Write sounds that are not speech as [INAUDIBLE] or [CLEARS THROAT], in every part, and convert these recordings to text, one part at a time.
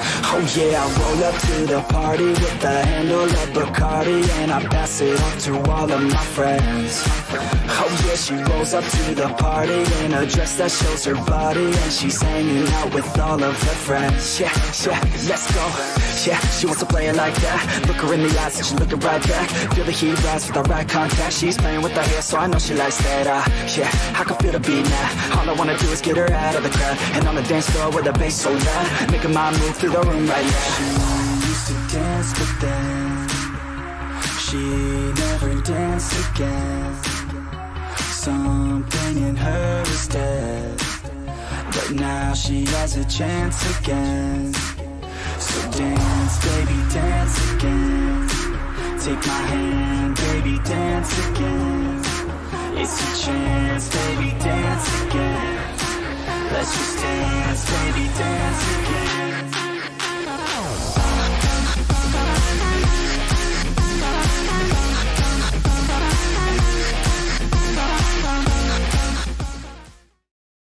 Oh yeah, I roll up to the party with the handle of Bacardi And I pass it off to all of my friends. Oh yeah, she rolls up to the party in a dress that shows her body And she's hanging out with all of her friends. Yeah, yeah, let's go. Yeah, she wants to play it like that. Look her in the eyes and she looking right back. Feel the heat rise with the right contact. She's playing with her hair so I know she likes that. Uh, Yeah, I can feel the beat now. All I wanna do is get her out of the crowd. And on the dance floor with the bass so loud. Making my move through the room right now. She used to dance but then She never danced again. Something in her is dead. But now she has a chance again. So dance, baby, dance again. Take my hand, baby, dance again. It's a chance, baby, dance again. Let's just dance, baby, dance again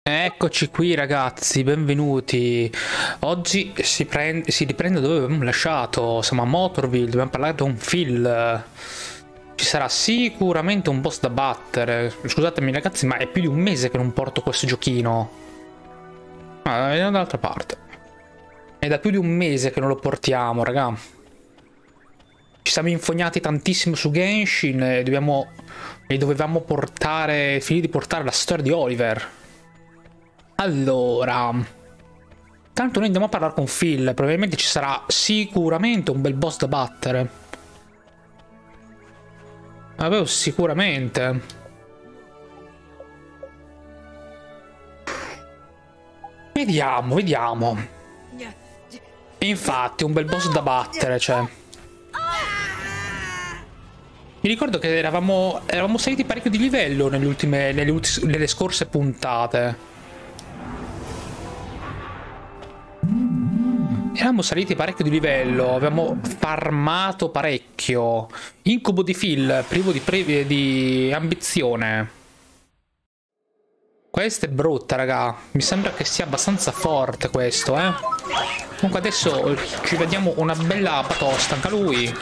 Eccoci qui ragazzi, benvenuti. Oggi si, si, riprende dove abbiamo lasciato, siamo a Motorville, dobbiamo parlare un Phil. Ci sarà sicuramente un boss da battere. Scusatemi ragazzi, ma è più di un mese che non porto questo giochino. Ma vediamo dall'altra parte. È da più di un mese che non lo portiamo, raga. Ci siamo infognati tantissimo su Genshin e dobbiamo... E dovevamo portare... finire di portare la storia di Oliver. Allora, tanto noi andiamo a parlare con Phil, probabilmente ci sarà sicuramente un bel boss da battere. Avevo sicuramente. Vediamo, vediamo. Infatti, un bel boss da battere, cioè. Mi ricordo che eravamo, eravamo saliti parecchio di livello nelle ultime, nelle, nelle scorse puntate. Eravamo saliti parecchio di livello, avevamo farmato parecchio. Incubo di Phil, privo di, pre di ambizione. Questa è brutta, raga. Mi sembra che sia abbastanza forte questo, eh. Comunque adesso ci vediamo una bella patosta, anche lui.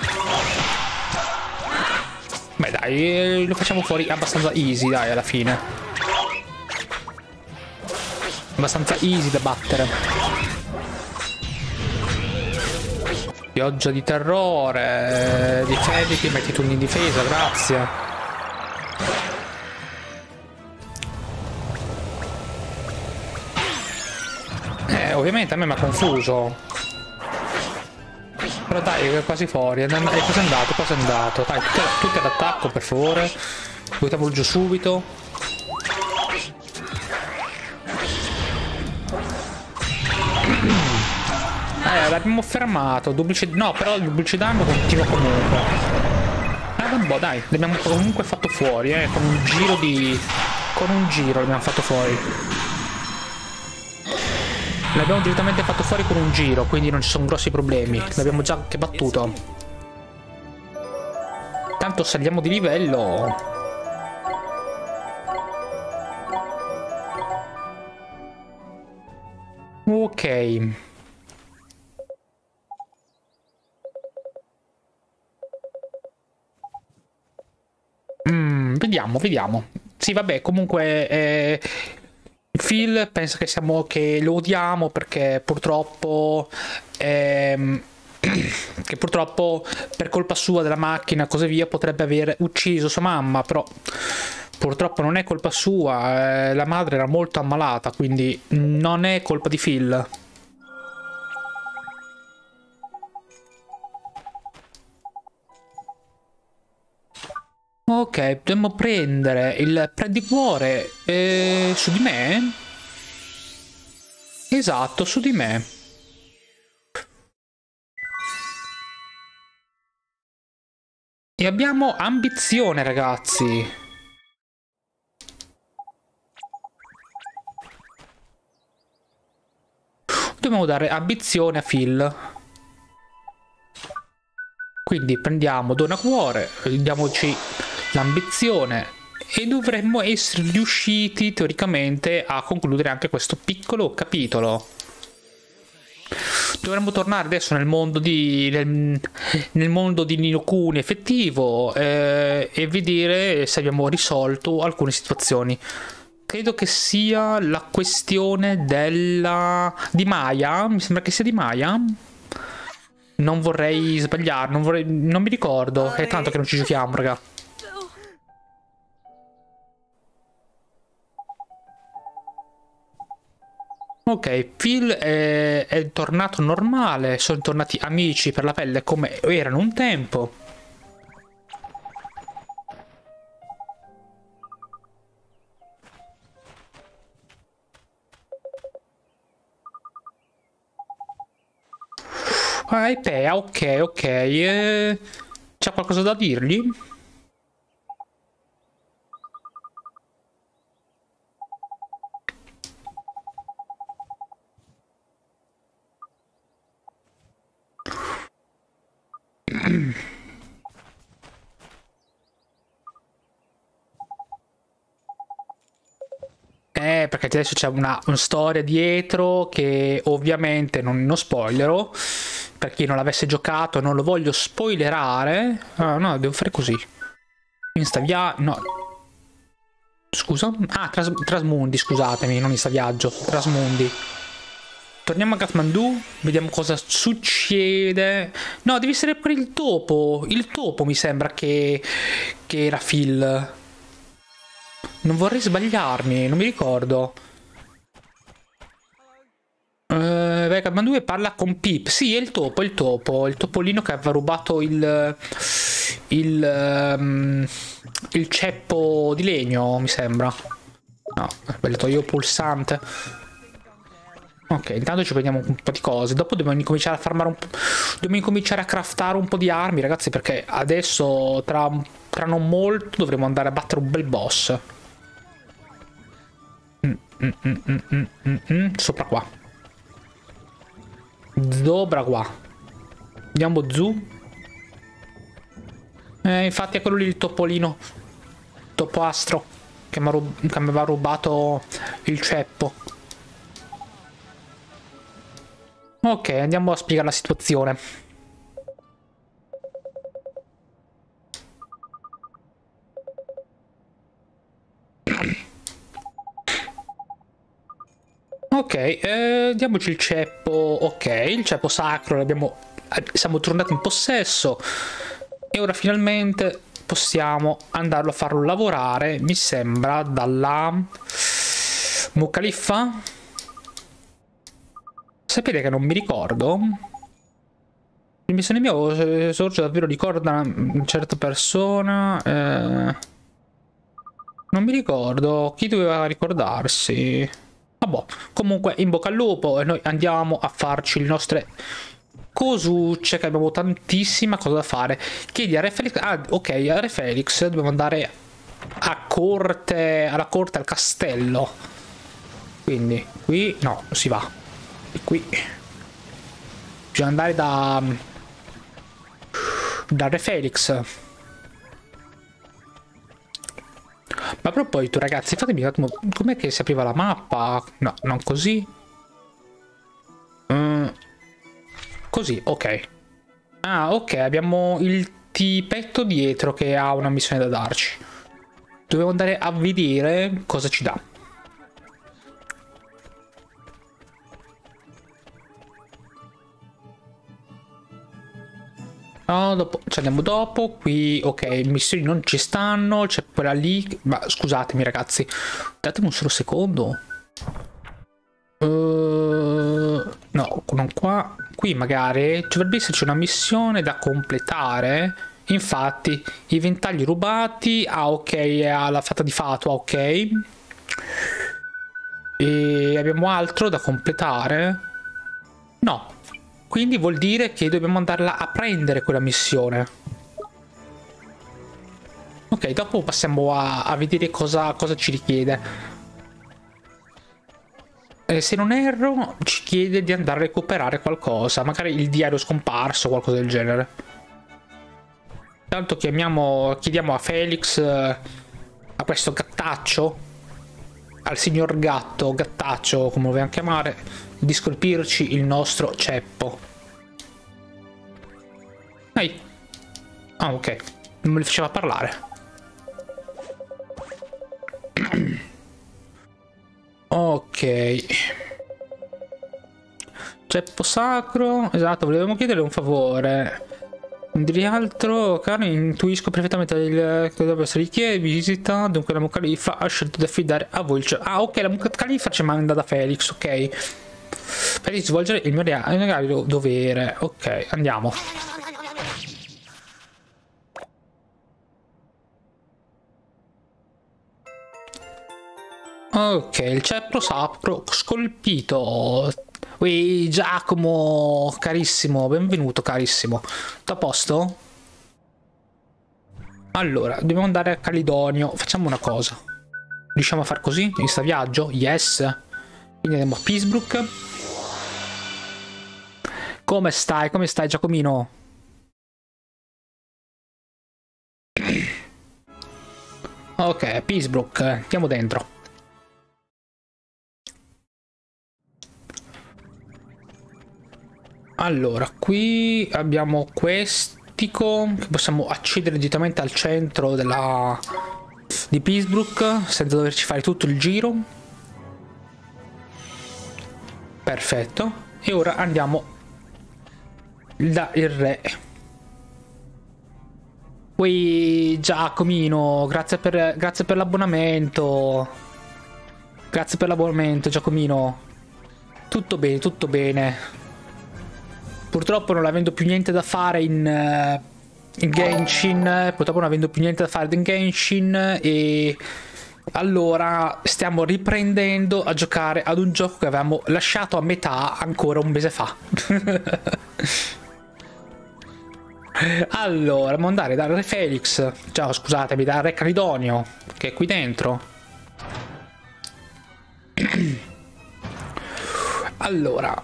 Beh dai, lo facciamo fuori abbastanza easy, dai, alla fine. Abbastanza easy da battere. Pioggia di terrore. Difenditi, metti tu in difesa, grazie. Eh, ovviamente a me mi ha confuso. Però dai, è quasi fuori. E cosa è andato? Cosa è andato? Dai, tutti, tutti all'attacco, per favore. Buttiamolo giù subito. Eh, l'abbiamo fermato. Duplice... No, però il duplice danno continua comunque. Ah, vabbè, dai. L'abbiamo comunque fatto fuori, eh. Con un giro di... Con un giro l'abbiamo fatto fuori. L'abbiamo direttamente fatto fuori con un giro, quindi non ci sono grossi problemi. L'abbiamo già anche battuto. Tanto saliamo di livello. Ok. Mm, vediamo, vediamo. Sì, vabbè, comunque eh, Phil pensa che, siamo, che lo odiamo perché purtroppo... Ehm, [CLEARS THROAT] che purtroppo per colpa sua della macchina e così via potrebbe aver ucciso sua mamma, però purtroppo non è colpa sua, eh, la madre era molto ammalata, quindi non è colpa di Phil. Ok, dobbiamo prendere il predicuore eh, su di me? Esatto, su di me. E abbiamo ambizione, ragazzi. Dobbiamo dare ambizione a Phil. Quindi prendiamo Dona Cuore, diamoci l'ambizione e dovremmo essere riusciti teoricamente a concludere anche questo piccolo capitolo. Dovremmo tornare adesso nel mondo di, nel, nel mondo di Nino Kuni effettivo eh, e vedere se abbiamo risolto alcune situazioni. Credo che sia la questione della... di Maya, mi sembra che sia di Maya. Non vorrei sbagliare, non, vorrei... non mi ricordo, è tanto che non ci giochiamo, raga. Ok, Phil è, è, tornato normale, sono tornati amici per la pelle come erano un tempo. Ah, è Pea, ok, ok. Eh, C'è qualcosa da dirgli? [CLEARS THROAT] Eh, perché adesso c'è una, una, storia dietro che ovviamente non, non spoilerò. Per chi non l'avesse giocato non lo voglio spoilerare. Ah, no, devo fare così. Insta via... No. Scusa? Ah, tras, Trasmundi, scusatemi, non Insta viaggio. Trasmundi. Torniamo a Kathmandu, vediamo cosa succede. No, devi essere per il topo. Il topo mi sembra che, che era Phil. Non vorrei sbagliarmi, non mi ricordo. Uh, beh, Kathmandu parla con Pip. Sì, è il topo, è il topo. Il topolino che aveva rubato il... Il... Um, il ceppo di legno, mi sembra. No, ho sbagliato io pulsante. Ok, intanto ci prendiamo un po' di cose. Dopo dobbiamo incominciare a farmare un po'. Dobbiamo incominciare a craftare un po' di armi, ragazzi, perché adesso tra, tra non molto dovremo andare a battere un bel boss. Mm, mm, mm, Sopra qua. Dobra qua. Andiamo giù. Eh, infatti è quello lì il topolino. Topo astro. Che mi aveva rubato il ceppo. Ok, andiamo a spiegare la situazione. Ok, eh, diamoci il ceppo. Ok, il ceppo sacro l'abbiamo. Siamo tornati in possesso. E ora finalmente possiamo andarlo a farlo lavorare. Mi sembra dalla Mucaliffa. Sapete che non mi ricordo? Il missione mio sorge davvero ricorda una certa persona. Eh... Non mi ricordo. Chi doveva ricordarsi? Vabbè, comunque in bocca al lupo e noi andiamo a farci le nostre cosucce che abbiamo tantissima cosa da fare. Chiedi a Re Felix... Ah, ok, a Re Felix dobbiamo andare a corte... alla corte, al castello. Quindi, qui no, si va. E qui. Bisogna andare da da Re Felix. Ma a proposito ragazzi fatemi un attimo com'è che si apriva la mappa? No non così. Mm. così ok. Ah ok abbiamo il tipetto dietro che ha una missione da darci. Dovevo andare a vedere cosa ci dà No, dopo, ci andiamo dopo. Qui, ok, missioni non ci stanno. C'è quella lì. Ma scusatemi, ragazzi. Datemi un solo secondo. Uh, no, non qua. Qui magari dovrebbe esserci una missione da completare. Infatti, i ventagli rubati. Ah, ok, è la fatta di fatua, ok. E abbiamo altro da completare? No, quindi vuol dire che dobbiamo andarla a prendere quella missione. Ok, dopo passiamo a, a vedere cosa, cosa, ci richiede. Eh, se non erro, ci chiede di andare a recuperare qualcosa. Magari il diario scomparso o qualcosa del genere. Intanto chiamiamo, chiediamo a Felix... Eh, a questo gattaccio, al signor gatto, gattaccio come lo vogliamo chiamare, di scolpirci il nostro ceppo. Ehi. Ah, ok. Non me li faceva parlare. [CLEARS THROAT] ok. Ceppo sacro. Esatto, volevamo chiedere un favore. Di altro, caro, intuisco perfettamente il, che dovrebbe essere richiede visita, dunque la Mucalifa ha scelto di affidare a voi. Ah, ok, la Mucalifa ci manda da Felix, ok. Per svolgere il mio reale dovere. Ok, andiamo. Ok, il ceppo sacro scolpito. Ui, Giacomo, carissimo, benvenuto carissimo. Tutto a posto? Allora, dobbiamo andare a Calidonio. Facciamo una cosa. Riusciamo a far così? In sta viaggio? Yes. Quindi andiamo a Peacebrook. Come stai? Come stai Giacomino? Ok, Peacebrook, andiamo dentro. Allora, qui abbiamo questico che possiamo accedere direttamente al centro della... di Peacebrook senza doverci fare tutto il giro. Perfetto. E ora andiamo da il re. Ui, Giacomino, grazie per, grazie per l'abbonamento. Grazie per l'abbonamento, Giacomino. Tutto bene, tutto bene. Purtroppo non avendo più niente da fare in, uh, in Genshin, purtroppo non avendo più niente da fare in Genshin e allora stiamo riprendendo a giocare ad un gioco che avevamo lasciato a metà ancora un mese fa. [LAUGHS] allora, devo andare dal Re Felix, ciao scusatemi, dal Re Calidonio, che è qui dentro. [CLEARS THROAT] allora,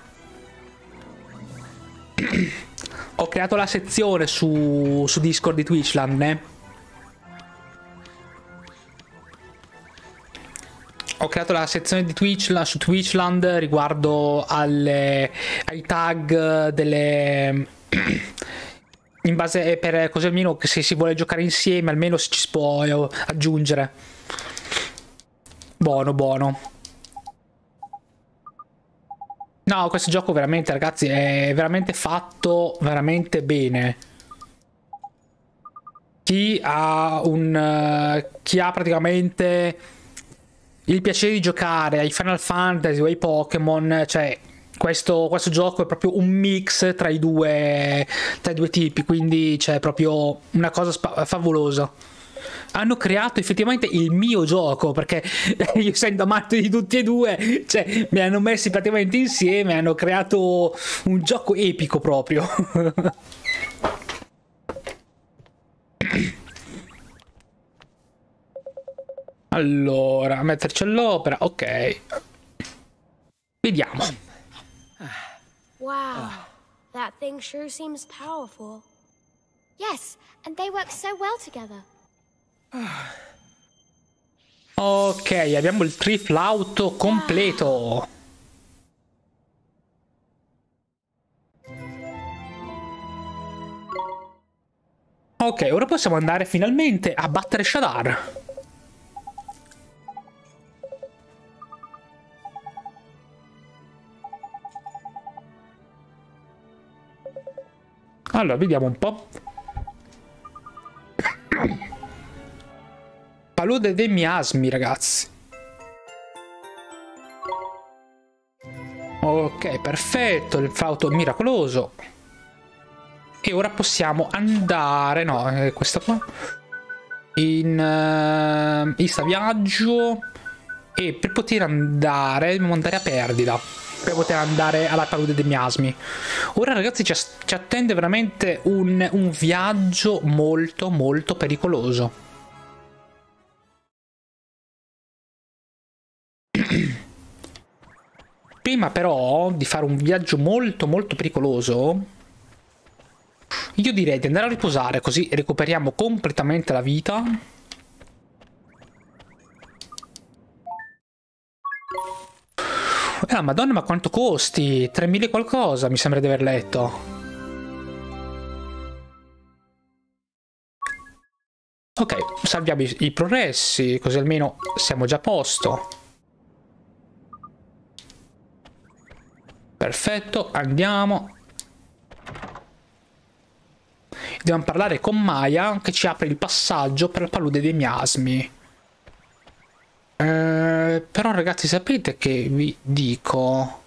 [CLEARS THROAT] ho creato la sezione su, su Discord di Twitchland, eh? Ho creato la sezione di Twitch su Twitchland riguardo alle, ai tag delle... [CLEARS THROAT] in base per così almeno se si vuole giocare insieme almeno si ci può aggiungere. Buono, buono. No, questo gioco veramente, ragazzi, è veramente fatto veramente bene. Chi ha un... Uh, chi ha praticamente il piacere di giocare ai Final Fantasy o ai Pokémon, cioè questo, questo, gioco è proprio un mix tra i due, tra i due tipi, quindi c'è proprio una cosa favolosa. Hanno creato effettivamente il mio gioco perché [LAUGHS] io essendo amante di tutti e due cioè mi hanno messi praticamente insieme hanno creato un gioco epico proprio [LAUGHS] allora metterci all'opera ok vediamo wow that thing sure seems powerful yes and they work so well together Ok, abbiamo il triflauto completo. Ok, ora possiamo andare finalmente a battere Shadar. Allora, vediamo un po'. Palude dei miasmi, ragazzi. Ok, perfetto, il flauto miracoloso. E ora possiamo andare, no, è questa qua, in uh, Ista Viaggio. E per poter andare, dobbiamo andare a perdita. Per poter andare alla palude dei miasmi. Ora ragazzi ci, ci attende veramente un, un viaggio molto molto pericoloso. [CLEARS THROAT] Prima però di fare un viaggio molto molto pericoloso, io direi di andare a riposare così recuperiamo completamente la vita. Eh, madonna, ma quanto costi? 3.000 qualcosa, mi sembra di aver letto. Ok, salviamo i progressi, così almeno siamo già a posto. Perfetto, andiamo. Dobbiamo parlare con Maya che ci apre il passaggio per la palude dei miasmi. Eh, però ragazzi sapete che vi dico...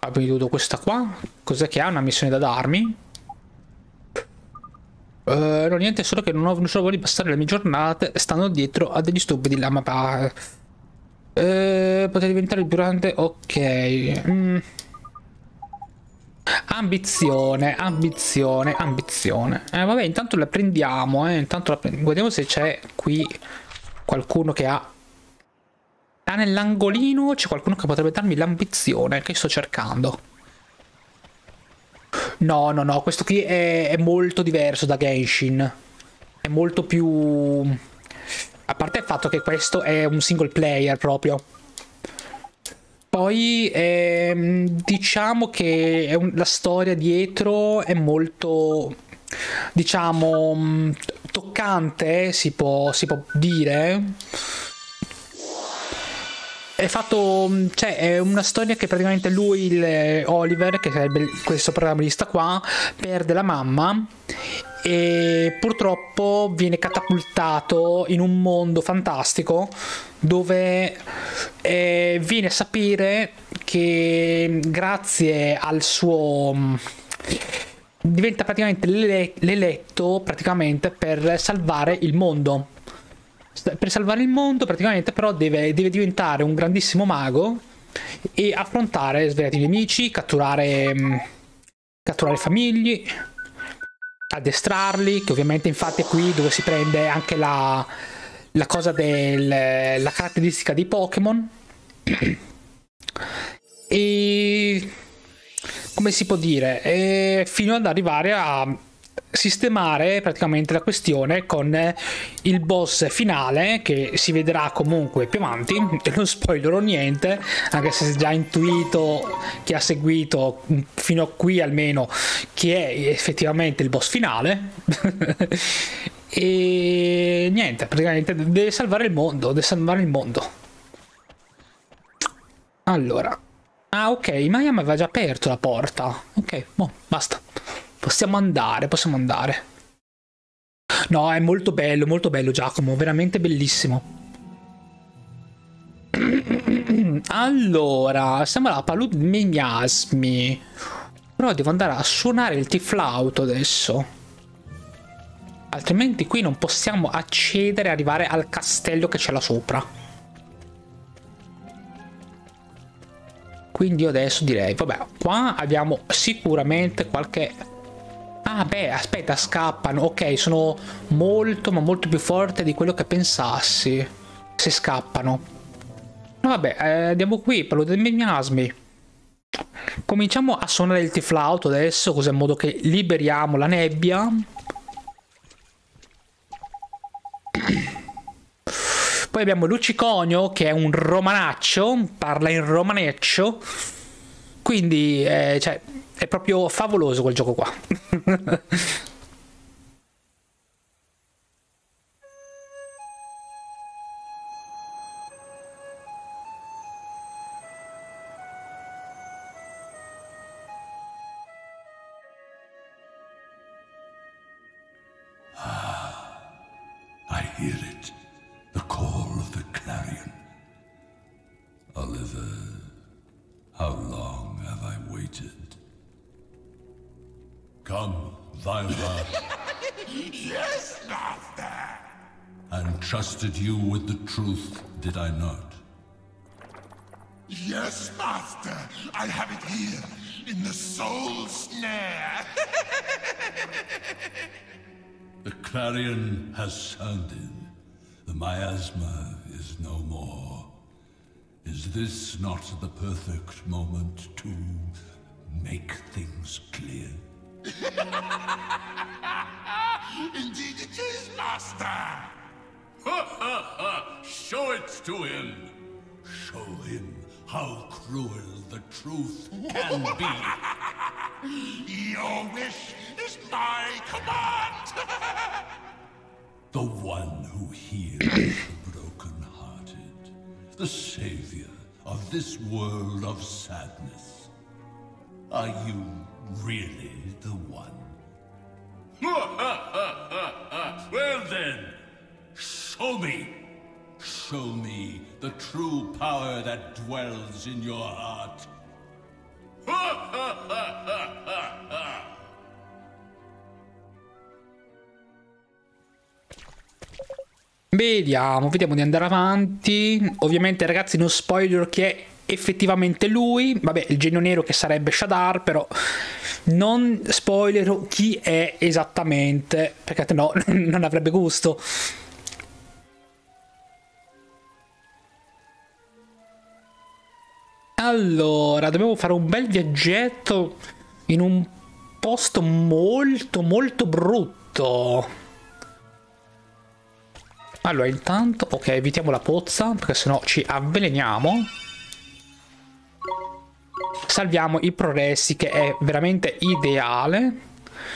Abbiamo questa qua. Cos'è che ha? Una missione da darmi? Uh, no, niente, solo che non ho solo di passare le mie giornate stando dietro a degli stupidi lama. Uh, potete diventare durante... Ok. Mm. Ambizione, ambizione, ambizione. Eh, vabbè, intanto la prendiamo, eh. Intanto la prendiamo. Guardiamo se c'è qui qualcuno che ha... Ah, nell'angolino c'è qualcuno che potrebbe darmi l'ambizione che sto cercando. No, no, no, questo qui è, è molto diverso da Genshin. È molto più... A parte il fatto che questo è un single player proprio. Poi eh, diciamo che un, la storia dietro è molto, diciamo, toccante, si può, si può dire. È fatto cioè è una storia che praticamente lui il eh, Oliver che sarebbe questo protagonista qua perde la mamma e purtroppo viene catapultato in un mondo fantastico dove eh, viene a sapere che grazie al suo diventa praticamente l'eletto praticamente per salvare il mondo per salvare il mondo praticamente però deve, deve diventare un grandissimo mago e affrontare svariati nemici, catturare, mm, catturare famiglie, addestrarli, che ovviamente infatti è qui dove si prende anche la, la cosa della caratteristica dei Pokémon. [CLEARS THROAT] e come si può dire, e fino ad arrivare a sistemare praticamente la questione con il boss finale che si vedrà comunque più avanti. Non spoilerò niente anche se già intuito chi ha seguito fino a qui almeno chi è effettivamente il boss finale. [LAUGHS] E niente praticamente deve salvare il mondo deve salvare il mondo. Allora ah ok Miami aveva già aperto la porta ok boh, basta Possiamo andare, possiamo andare. No, è molto bello, molto bello Giacomo, veramente bellissimo. [CLEARS THROAT] Allora, siamo alla palude dei miasmi. Però devo andare a suonare il tiflauto adesso. Altrimenti qui non possiamo accedere e arrivare al castello che c'è là sopra. Quindi io adesso direi, vabbè, qua abbiamo sicuramente qualche Ah beh, aspetta, scappano. Ok, sono molto ma molto più forte di quello che pensassi. Se scappano. Vabbè, eh, andiamo qui, parlo dei miasmi. Cominciamo a suonare il tiflauto adesso, così in modo che liberiamo la nebbia. Poi abbiamo Luciconio, che è un romanaccio, parla in romaneccio. Quindi, eh, cioè, è proprio favoloso quel gioco qua. [LAUGHS] you with the truth, did I not? Yes, Master. I have it here, in the Soul Snare. [LAUGHS] the clarion has sounded. The miasma is no more. Is this not the perfect moment to make things clear? [LAUGHS] Indeed it is, Master! Show it to him! show him how cruel the truth can be. Your wish is my command! [LAUGHS] The one who heals the broken-hearted. The savior of this world of sadness. Are you really the one? [LAUGHS] well then, show me. Show me the true power that dwells in your heart. Vediamo, vediamo di andare avanti. Ovviamente, ragazzi, non spoiler che è effettivamente lui. Vabbè, il genio nero che sarebbe Shadar, però non spoiler chi è esattamente, perché no, [LAUGHS] non avrebbe gusto. Allora, dobbiamo fare un bel viaggetto in un posto molto molto brutto. Allora, intanto, ok, evitiamo la pozza, perché sennò ci avveleniamo. Salviamo i progressi, che è veramente ideale.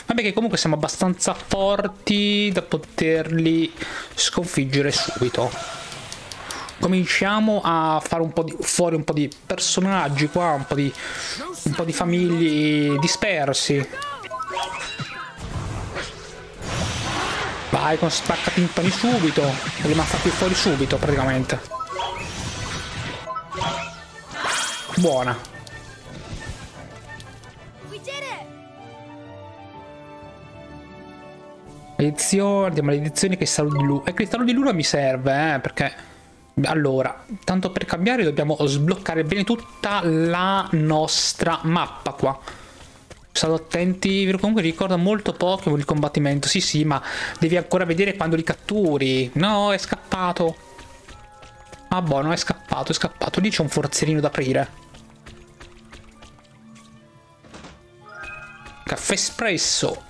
Vabbè che comunque siamo abbastanza forti da poterli sconfiggere subito. Cominciamo a fare un po' di, fuori un po' di personaggi qua, un po' di, un po' di famiglie dispersi. Vai con spacca timpani subito. Ha fatti fuori subito praticamente. Buona. Maledizione, di maledizioni cristallo di luna. E cristallo di luna mi serve, eh, perché... Allora, tanto per cambiare dobbiamo sbloccare bene tutta la nostra mappa qua. State attenti, comunque ricorda molto Pokémon il combattimento. Sì, sì, ma devi ancora vedere quando li catturi. No, è scappato. Ah, boh, no, è scappato, è scappato. Lì c'è un forzierino da aprire. Caffè espresso.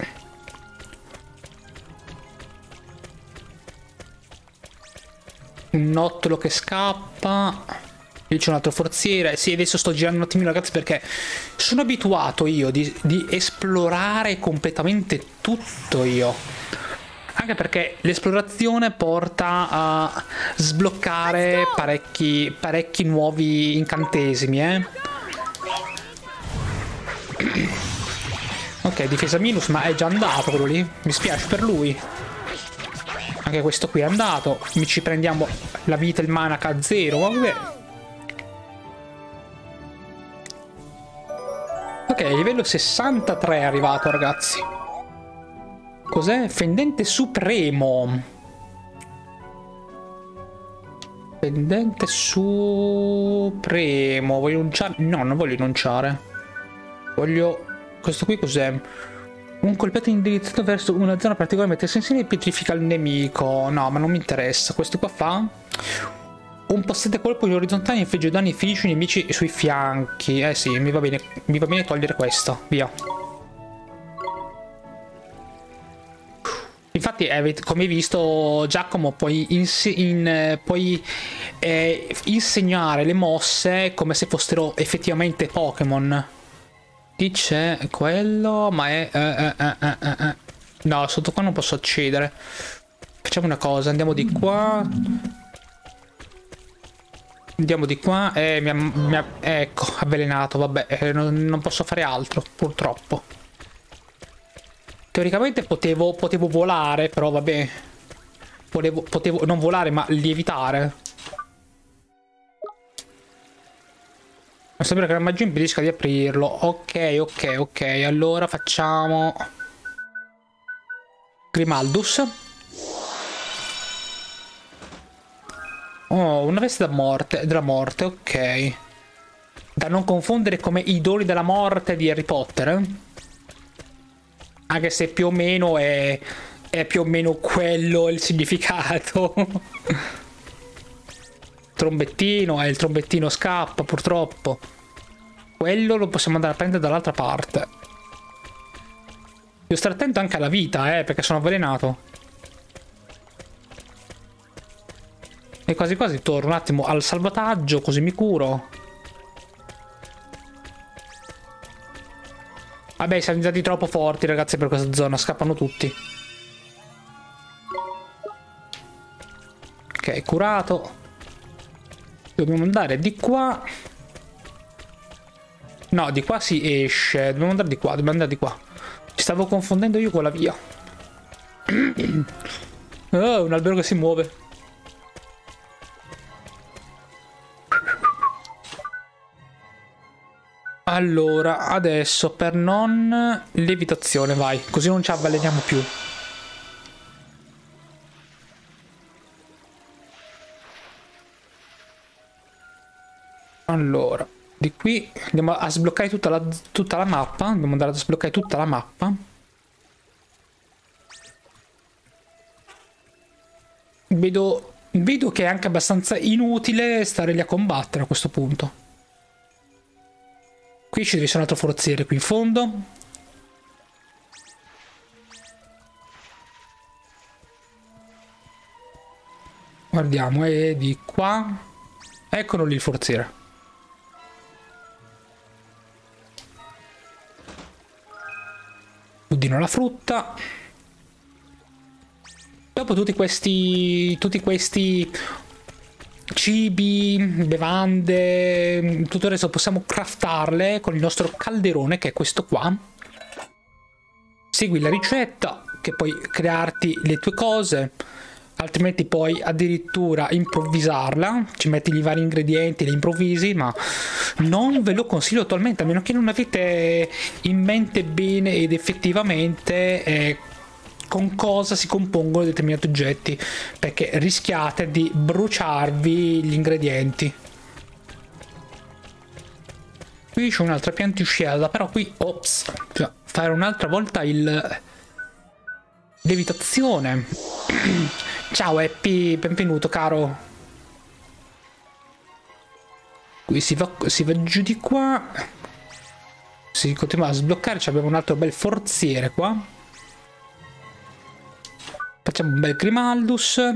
Un nottolo che scappa. Lì c'è un altro forziere. Sì, adesso sto girando un attimino, ragazzi, perché sono abituato io di, di esplorare completamente tutto io. Anche perché l'esplorazione porta a sbloccare parecchi, parecchi nuovi incantesimi, eh. Ok, difesa minus, ma è già andato quello lì. Mi spiace per lui. Anche questo qui è andato. Mi ci prendiamo la vita e il mana a zero. Vabbè. Ok, livello 63 è arrivato, ragazzi. Cos'è? Fendente supremo. Fendente supremo. Voglio lanciare? No, non voglio lanciare. Voglio... Questo qui cos'è? Un colpetto indirizzato verso una zona particolarmente sensibile pietrifica il nemico. No, ma non mi interessa. Questo qua fa... Un possente colpo in orizzontale infligge danni fisici ai nemici sui fianchi. Eh sì, mi va bene, mi va bene togliere questo. Via. Infatti, eh, come hai visto, Giacomo, puoi, in, puoi eh, insegnare le mosse come se fossero effettivamente Pokémon. Lì c'è quello, ma è... Eh, eh, eh, no, sotto qua non posso accedere. Facciamo una cosa, andiamo di qua. Andiamo di qua e mi ha, mi ha ecco, avvelenato, vabbè, non, non posso fare altro, purtroppo. Teoricamente potevo, potevo volare, però vabbè. Volevo, potevo non volare, ma lievitare. Ma sembra che la magia impedisca di aprirlo. Ok, ok, ok. Allora facciamo... Grimaldus. Oh, una veste da morte, della morte, ok. Da non confondere come i doni della morte di Harry Potter. Eh? Anche se più o meno è, è più o meno quello il significato. [LAUGHS] trombettino, e il trombettino scappa purtroppo. Quello lo possiamo andare a prendere dall'altra parte. Devo stare attento anche alla vita, eh, perché sono avvelenato. E quasi quasi torno un attimo al salvataggio, così mi curo. Vabbè, siamo diventati troppo forti, ragazzi, per questa zona. Scappano tutti. Ok, curato. Dobbiamo andare di qua. No, di qua si esce. Dobbiamo andare di qua, dobbiamo andare di qua. Ci stavo confondendo io con la via. [CLEARS THROAT] oh, un albero che si muove. Allora, adesso per non levitazione, vai, così non ci avveleniamo più. Allora, di qui andiamo a sbloccare tutta la, tutta la mappa, dobbiamo andare a sbloccare tutta la mappa. Vedo, vedo che è anche abbastanza inutile stare lì a combattere a questo punto. Qui ci deve essere un altro forziere qui in fondo. Guardiamo, è di qua. Eccolo lì il forziere. Budino alla frutta. Dopo tutti questi... Tutti questi cibi, bevande, tutto il resto possiamo craftarle con il nostro calderone che è questo qua. Segui la ricetta che puoi crearti le tue cose, altrimenti puoi addirittura improvvisarla, ci metti i vari ingredienti, le improvvisi, ma non ve lo consiglio attualmente, a meno che non avete in mente bene ed effettivamente eh, con cosa si compongono determinati oggetti perché rischiate di bruciarvi gli ingredienti. Qui c'è un'altra piantiscella però qui ops cioè, fare un'altra volta il levitazione ciao Happy benvenuto caro qui si va, si va giù di qua si continua a sbloccare abbiamo un altro bel forziere qua Facciamo un bel Grimaldus. [CLEARS THROAT]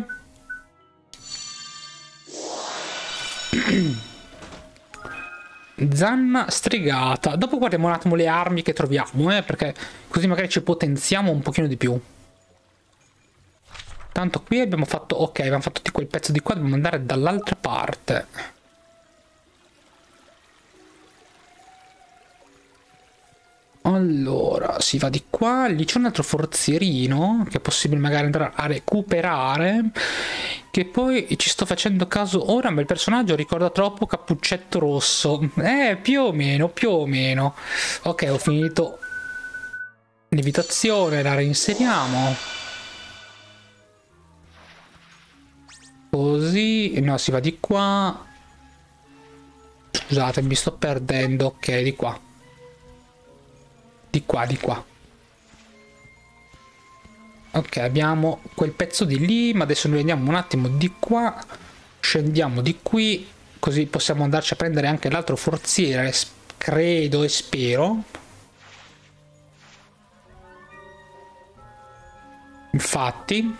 Zanna stregata. Dopo guardiamo un attimo le armi che troviamo, eh, perché così magari ci potenziamo un pochino di più. Tanto qui abbiamo fatto... Ok, abbiamo fatto quel pezzo di qua, dobbiamo andare dall'altra parte. Allora, si va di qua, lì c'è un altro forzierino che è possibile magari andare a recuperare, che poi ci sto facendo caso ora, ma il personaggio ricorda troppo Cappuccetto Rosso. Eh, più o meno, più o meno. Ok, ho finito l'evitazione, la reinseriamo. Così, no, si va di qua. Scusate, mi sto perdendo. Ok, di qua. Di qua, di qua. Ok, abbiamo quel pezzo di lì, ma adesso noi andiamo un attimo di qua, scendiamo di qui, così possiamo andarci a prendere anche l'altro forziere, credo e spero. Infatti,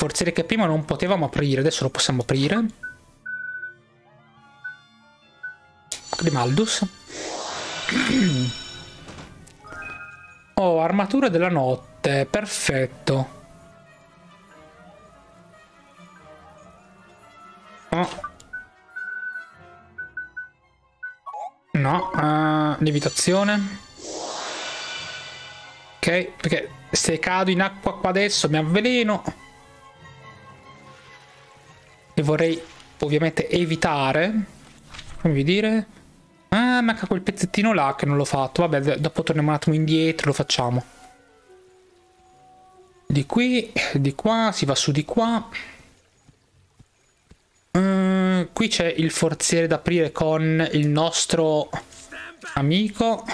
forziere che prima non potevamo aprire, adesso lo possiamo aprire. Grimaldus. [CLEARS THROAT] Oh, armatura della notte, perfetto. Oh. No, uh, lievitazione. Ok, perché se cado in acqua qua adesso mi avveleno. E vorrei ovviamente evitare. Fammi dire. Ah, manca quel pezzettino là che non l'ho fatto. Vabbè, dopo torniamo un attimo indietro, lo facciamo. Di qui, di qua, si va su di qua. Uh, qui c'è il forziere da aprire con il nostro amico.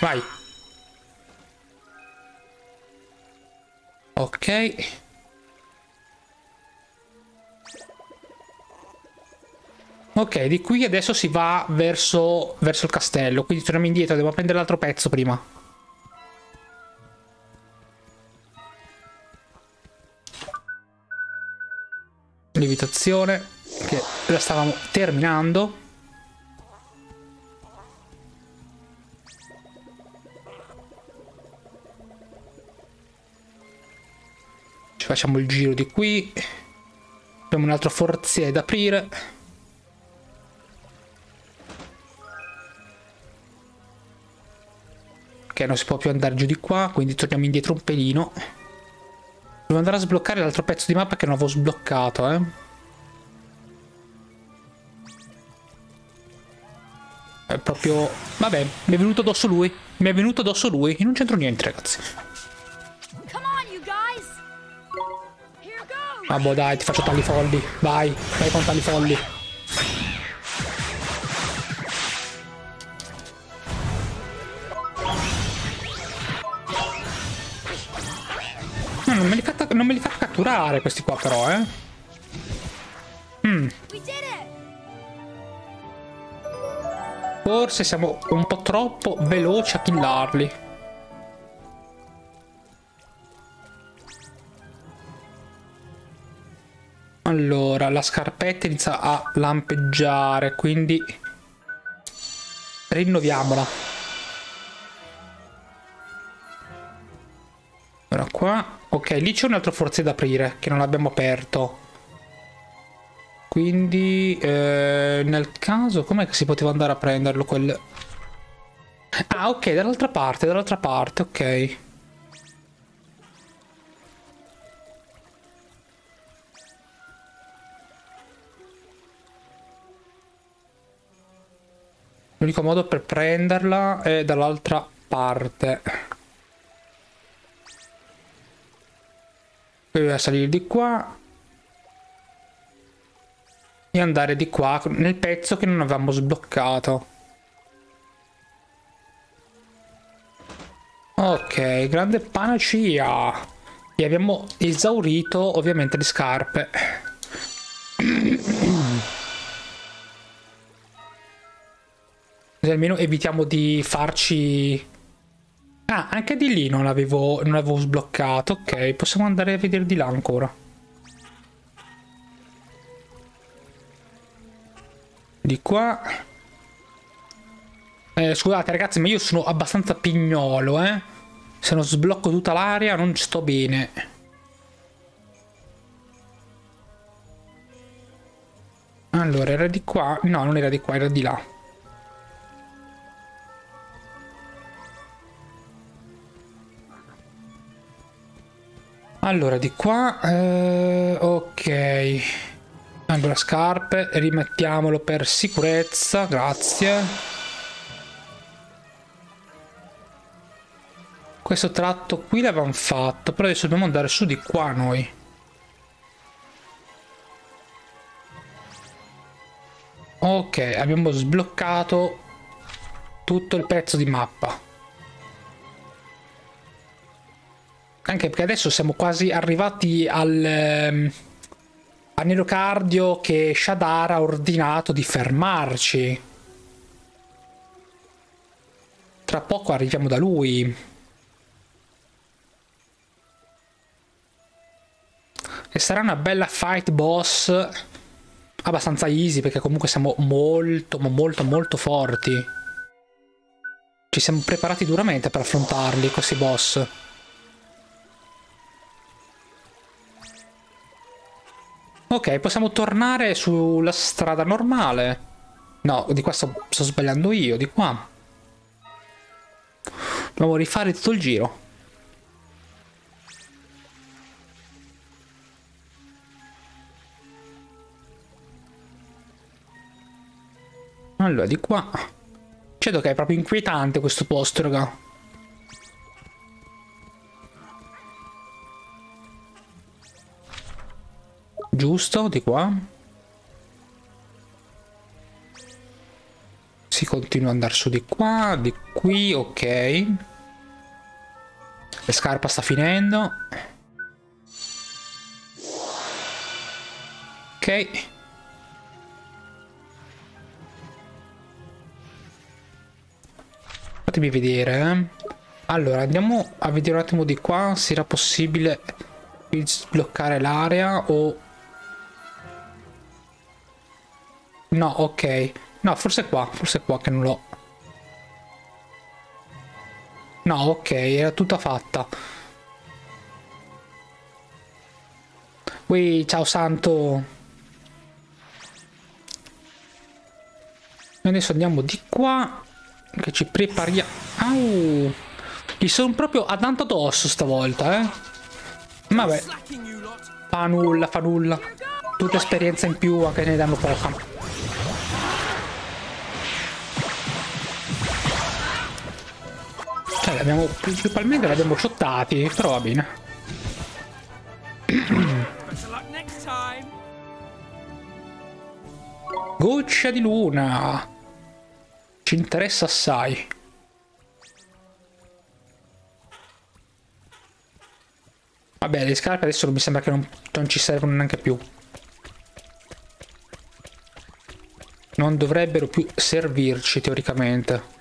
Vai. Ok. Ok, di qui adesso si va verso, verso il castello, quindi torniamo indietro, devo prendere l'altro pezzo prima. Lievitazione. Che la stavamo terminando. Ci facciamo il giro di qui. Abbiamo un altro forziere da aprire. Ok, non si può più andare giù di qua, quindi torniamo indietro un pelino. Devo andare a sbloccare l'altro pezzo di mappa che non avevo sbloccato, eh. È proprio... Vabbè, mi è venuto addosso lui. Mi è venuto addosso lui. Io non c'entro niente, ragazzi. Ah, boh, dai, ti faccio tagli folli. Vai, vai con tagli folli. Non me li fa, non me li fa catturare questi qua, però, eh. It! Forse siamo un po' troppo veloci a killarli. Allora, la scarpetta inizia a lampeggiare, quindi rinnoviamola. Ora qua. Ok, lì c'è un altro forse da aprire che non abbiamo aperto. Quindi eh, nel caso com'è che si poteva andare a prenderlo quel... Ah ok, dall'altra parte, dall'altra parte, ok. L'unico modo per prenderla è dall'altra parte. Poi bisogna salire di qua. E andare di qua nel pezzo che non avevamo sbloccato. Ok, grande panacea. E abbiamo esaurito ovviamente le scarpe. Almeno evitiamo di farci... Ah, anche di lì non l'avevo sbloccato. Ok, possiamo andare a vedere di là ancora. Di qua. Eh, scusate ragazzi, ma io sono abbastanza pignolo, eh. Se non sblocco tutta l'area non sto bene. Allora, era di qua? No, non era di qua, era di là. Allora, di qua... eh, ok. Allora, scarpe, rimettiamolo per sicurezza, grazie. Questo tratto qui l'avevamo fatto, però adesso dobbiamo andare su di qua noi. Ok, abbiamo sbloccato tutto il pezzo di mappa. Anche perché adesso siamo quasi arrivati al... ehm, a Nerocardio che Shadar ha ordinato di fermarci. Tra poco arriviamo da lui. E sarà una bella fight boss abbastanza easy perché comunque siamo molto ma molto molto forti. Ci siamo preparati duramente per affrontarli questi boss. Ok, possiamo tornare sulla strada normale. No, di qua sto, sto sbagliando io, di qua. Dobbiamo rifare tutto il giro. Allora, di qua. Credo che è proprio inquietante questo posto, raga. Giusto, di qua. Si continua ad andare su di qua, di qui, ok. La scarpa sta finendo. Ok. Fatemi vedere. eh. Allora, andiamo a vedere un attimo di qua se era possibile sbloccare l'area o No, ok. No, forse qua, forse qua che non l'ho. No, ok, era tutta fatta. Ui, ciao santo. Adesso andiamo di qua. Che ci prepariamo. Au! Gli sono proprio a tanto addosso stavolta, eh. Vabbè. Fa nulla, fa nulla. Tutta esperienza in più, anche ne danno poca. Cioè, abbiamo, principalmente l'abbiamo shottati, però va bene. Goccia di luna. Ci interessa assai. Vabbè, le scarpe adesso mi sembra che non, non ci servono neanche più. Non dovrebbero più servirci teoricamente.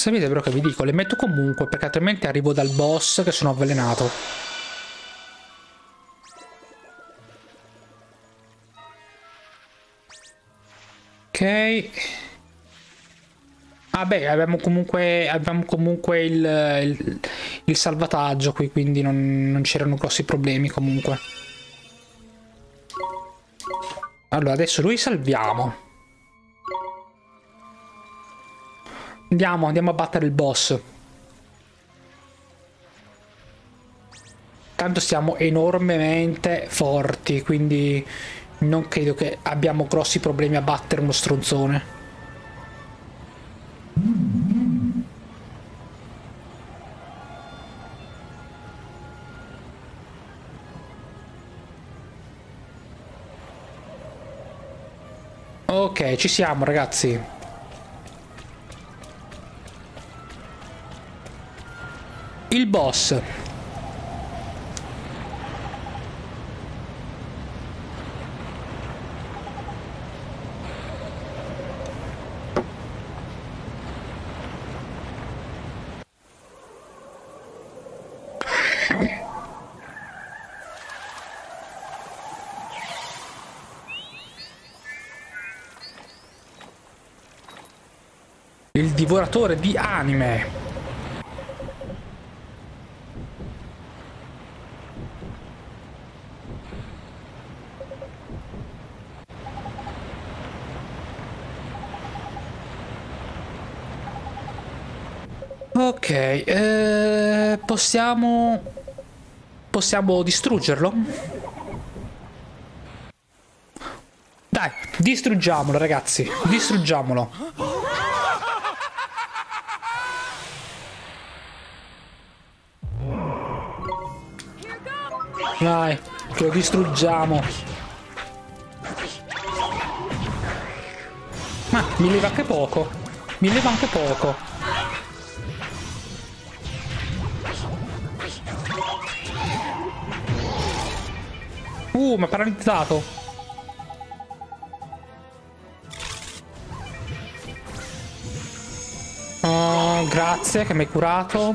Sapete però che vi dico, le metto comunque perché altrimenti arrivo dal boss che sono avvelenato. Ok. Ah abbiamo comunque, abbiamo comunque il, il, il, salvataggio qui, quindi non, non c'erano grossi problemi comunque. Allora, adesso lui salviamo. Andiamo, andiamo a battere il boss. Tanto siamo enormemente forti, quindi non credo che abbiamo grossi problemi a battere uno stronzone. Ok, ci siamo ragazzi. Il boss. Il divoratore di anime. Ok, eh, possiamo... Possiamo distruggerlo? Dai, distruggiamolo ragazzi, distruggiamolo. Dai, lo distruggiamo. Ma mi leva anche poco. Mi leva anche poco. Uh, ha paralizzato. Oh, grazie che mi hai curato.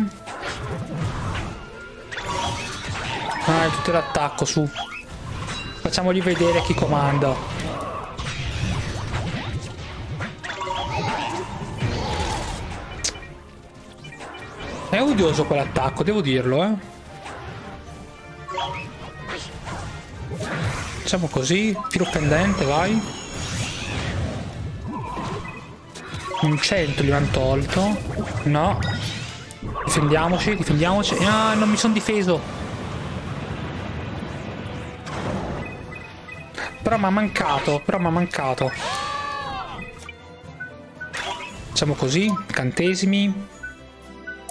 Ah, tutto l'attacco, su. Facciamogli vedere chi comanda. È odioso quell'attacco, devo dirlo, eh. Facciamo così, filo pendente, vai. Un 100 gli hanno tolto. No. Difendiamoci, difendiamoci. Ah, non mi sono difeso. Però mi ha mancato, però mi ha mancato. Facciamo così, cantesimi.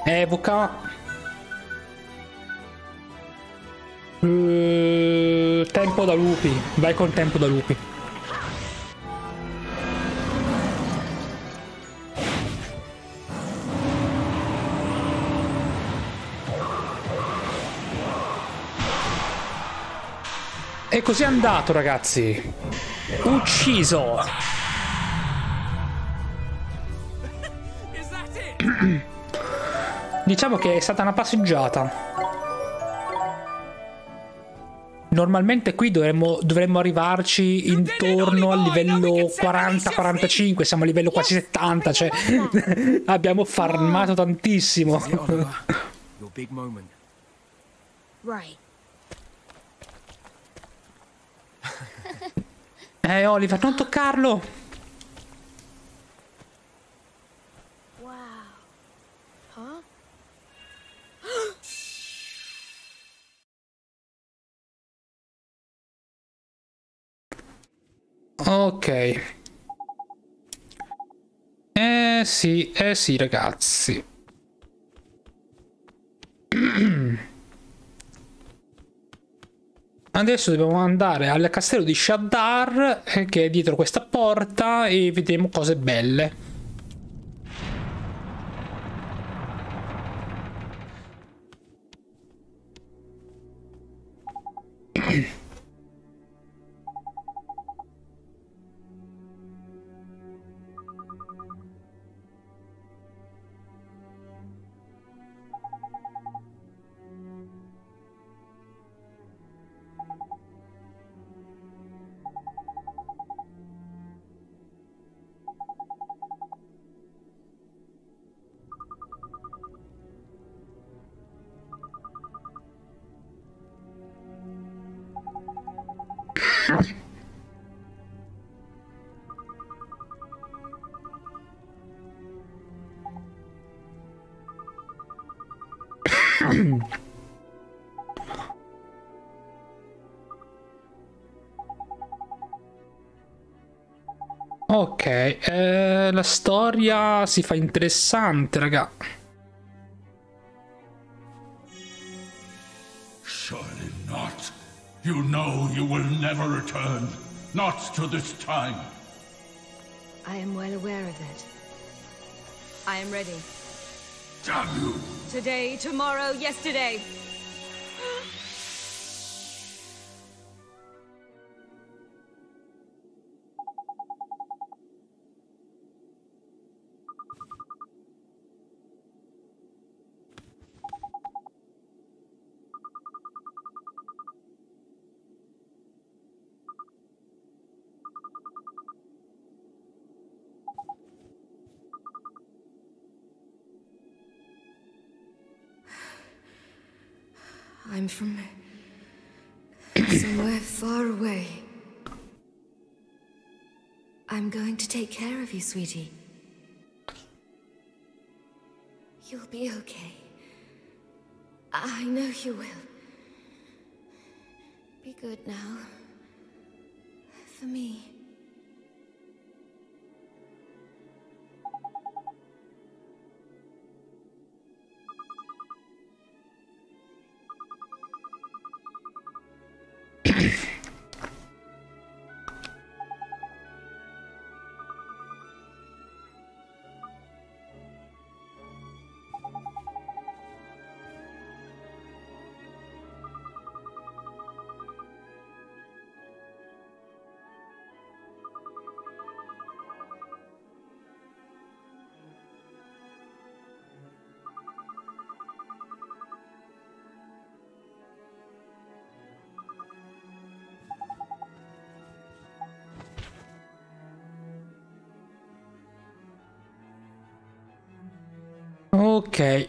Evoca. Tempo da lupi. Vai con tempo da lupi. E così è andato, ragazzi. Ucciso. diciamo che è stata una passeggiata. Normalmente qui dovremmo, dovremmo arrivarci intorno al livello 40-45, siamo a livello quasi 70, cioè [LAUGHS] abbiamo farmato tantissimo. [LAUGHS] Eh Oliver, non toccarlo! Ok. Eh sì, eh sì ragazzi. [CLEARS THROAT] Adesso dobbiamo andare al castello di Shaddar, eh, che è dietro questa porta, e vedremo cose belle. Storia si fa interessante, raga. Surely not. You know you will never return. Not to this time. I am well aware of it. I am ready. Damn you! Today, tomorrow, yesterday. I'm from [CLEARS THROAT] somewhere far away. I'm going to take care of you, sweetie. You'll be okay. I know you will. Be good now. Ok.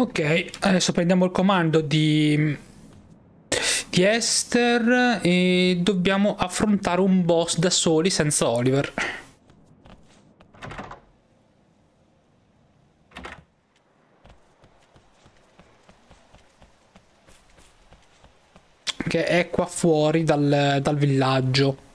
Ok, adesso prendiamo il comando di, di Esther e dobbiamo affrontare un boss da soli senza Oliver. Che è qua fuori dal, dal villaggio.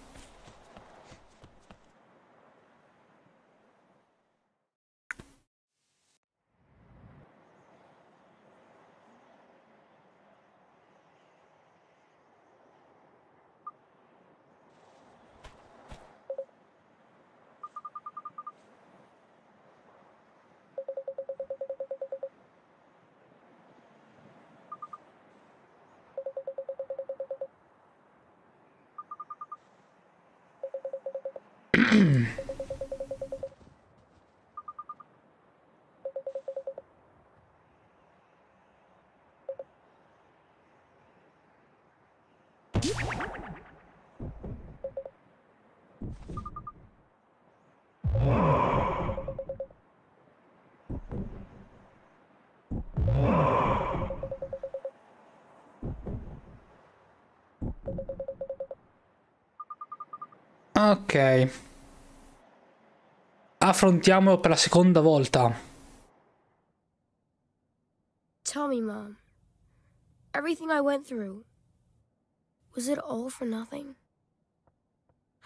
Ok. Affrontiamolo per la seconda volta. Tell me, Mom. Everything I went through, was it all for nothing?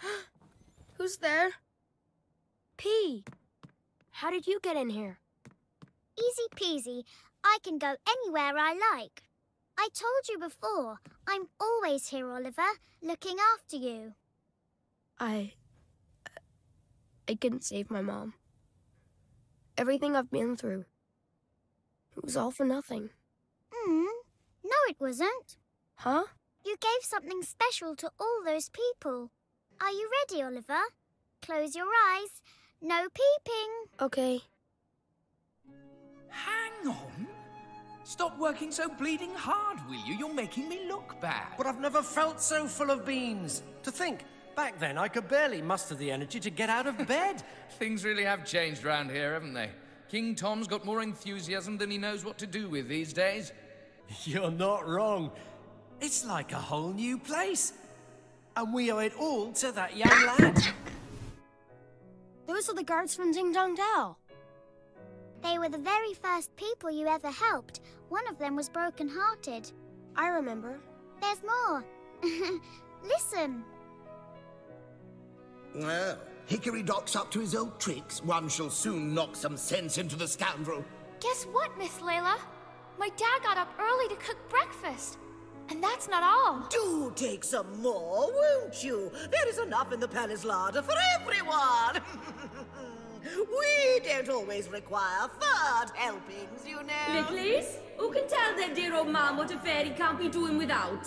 [GASPS] Who's there? P. How did you get in here? Easy peasy. I can go anywhere I like. I told you before, I'm always here, Oliver, looking after you. I. I couldn't save my mom. Everything I've been through. It was all for nothing. Hmm? No, it wasn't. Huh? You gave something special to all those people. Are you ready, Oliver? Close your eyes. No peeping. Okay. Hang on. Stop working so bleeding hard, will you? You're making me look bad. But I've never felt so full of beans. To think, back then I could barely muster the energy to get out of bed. [LAUGHS] Things really have changed round here, haven't they? King Tom's got more enthusiasm than he knows what to do with these days. [LAUGHS] You're not wrong. It's like a whole new place. And we owe it all to that young [COUGHS] lad. Those are the guards from Ding Dong Dao. They were the very first people you ever helped. One of them was broken-hearted. I remember. There's more. [LAUGHS] Listen. Well, Hickory docks up to his old tricks. One shall soon knock some sense into the scoundrel. Guess what, Miss Layla? My dad got up early to cook breakfast. And that's not all. Do take some more, won't you? There is enough in the palace larder for everyone. [LAUGHS] we don't always require third helpings, you know. Lickleys? Who can tell their dear old man what a fairy can't be doing without?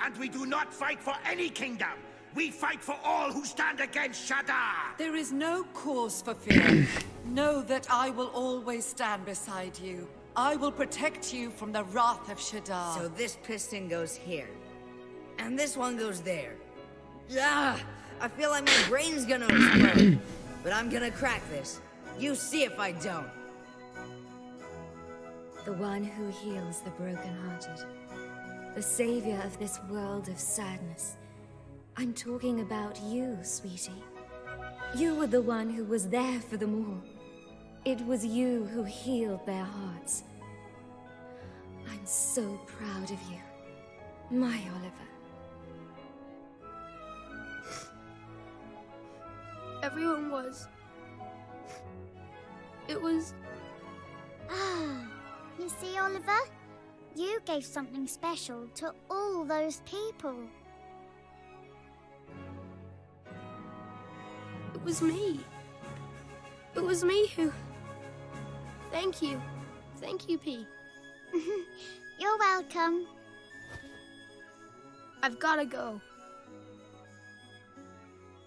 and we do not fight for any kingdom. We fight for all who stand against Shadar. There is no cause for fear. [CLEARS THROAT] know that I will always stand beside you. I will protect you from the wrath of Shadar. So this piston goes here. And this one goes there. Ah, I feel like my brain's gonna explode. [CLEARS THROAT] but I'm gonna crack this. You see if I don't. The one who heals the brokenhearted. The savior of this world of sadness. I'm talking about you, sweetie. You were the one who was there for them all. It was you who healed their hearts. I'm so proud of you, my Oliver. Everyone was. It was. Ah, you see, Oliver? You gave something special to all those people. It was me. It was me who. Thank you. Thank you, P. [LAUGHS] You're welcome. I've gotta go.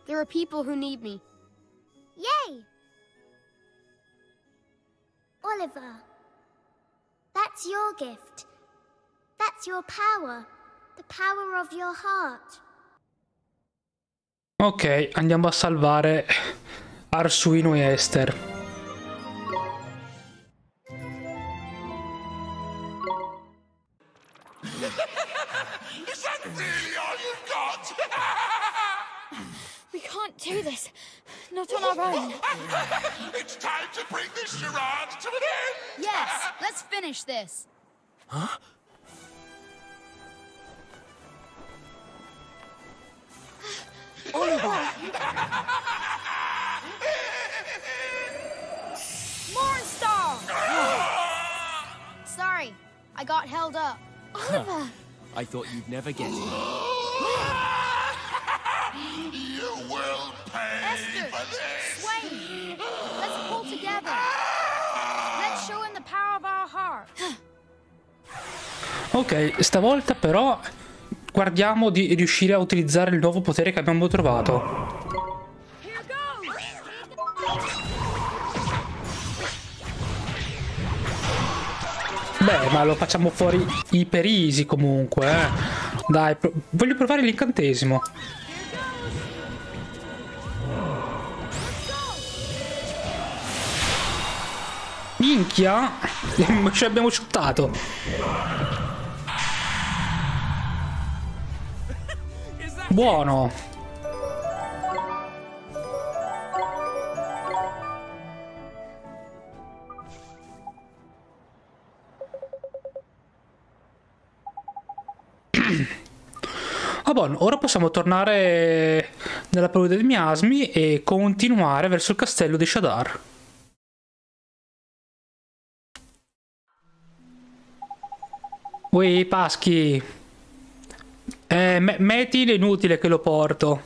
There are people who need me. Yay! Oliver, that's your gift. That's your power. The power of your heart. Ok, andiamo a salvare Arsuino e Esther. [LAUGHS] Is that really all you've got? We can't do this. Not on our own. [LAUGHS] it's time to bring this charade to an end! Yes, let's finish this. Huh? Oliver! Mornstar! Sorry, I got held up. Oliver! I thought you'd never get it. you will pay Esther, for this! Swain, let's pull together. Let's show him the power of our heart. ok, stavolta però guardiamo di riuscire a utilizzare il nuovo potere che abbiamo trovato. Beh, ma lo facciamo fuori iper easy comunque, eh. Dai, pro- voglio provare l'incantesimo. Minchia! [LAUGHS] Ci abbiamo shottato. Buono. Ah, buono, ora possiamo tornare nella palude dei miasmi e continuare verso il castello di Shadar. Ui, Paschi. Eh, me- metti l'inutile che lo porto.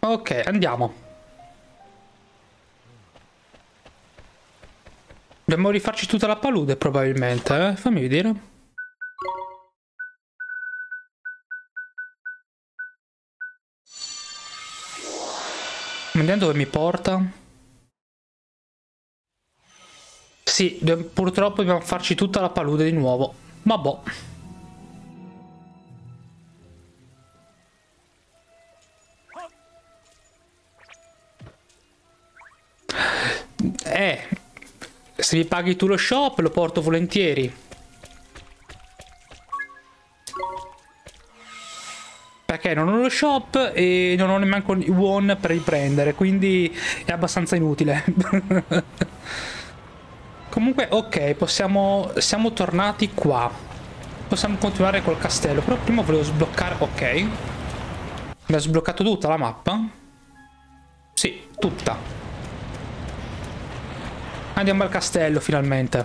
ok, andiamo. Dobbiamo rifarci tutta la palude probabilmente, eh? Fammi vedere. Vediamo dove mi porta. Sì, purtroppo dobbiamo farci tutta la palude di nuovo. Ma boh. Se mi paghi tu lo shop lo porto volentieri. Perché non ho lo shop e non ho neanche i won per riprendere, quindi è abbastanza inutile. [LAUGHS] Comunque, ok, possiamo... Siamo tornati qua. Possiamo continuare col castello, però prima volevo sbloccare... Ok. Abbiamo sbloccato tutta la mappa? Sì, tutta. Andiamo al castello finalmente.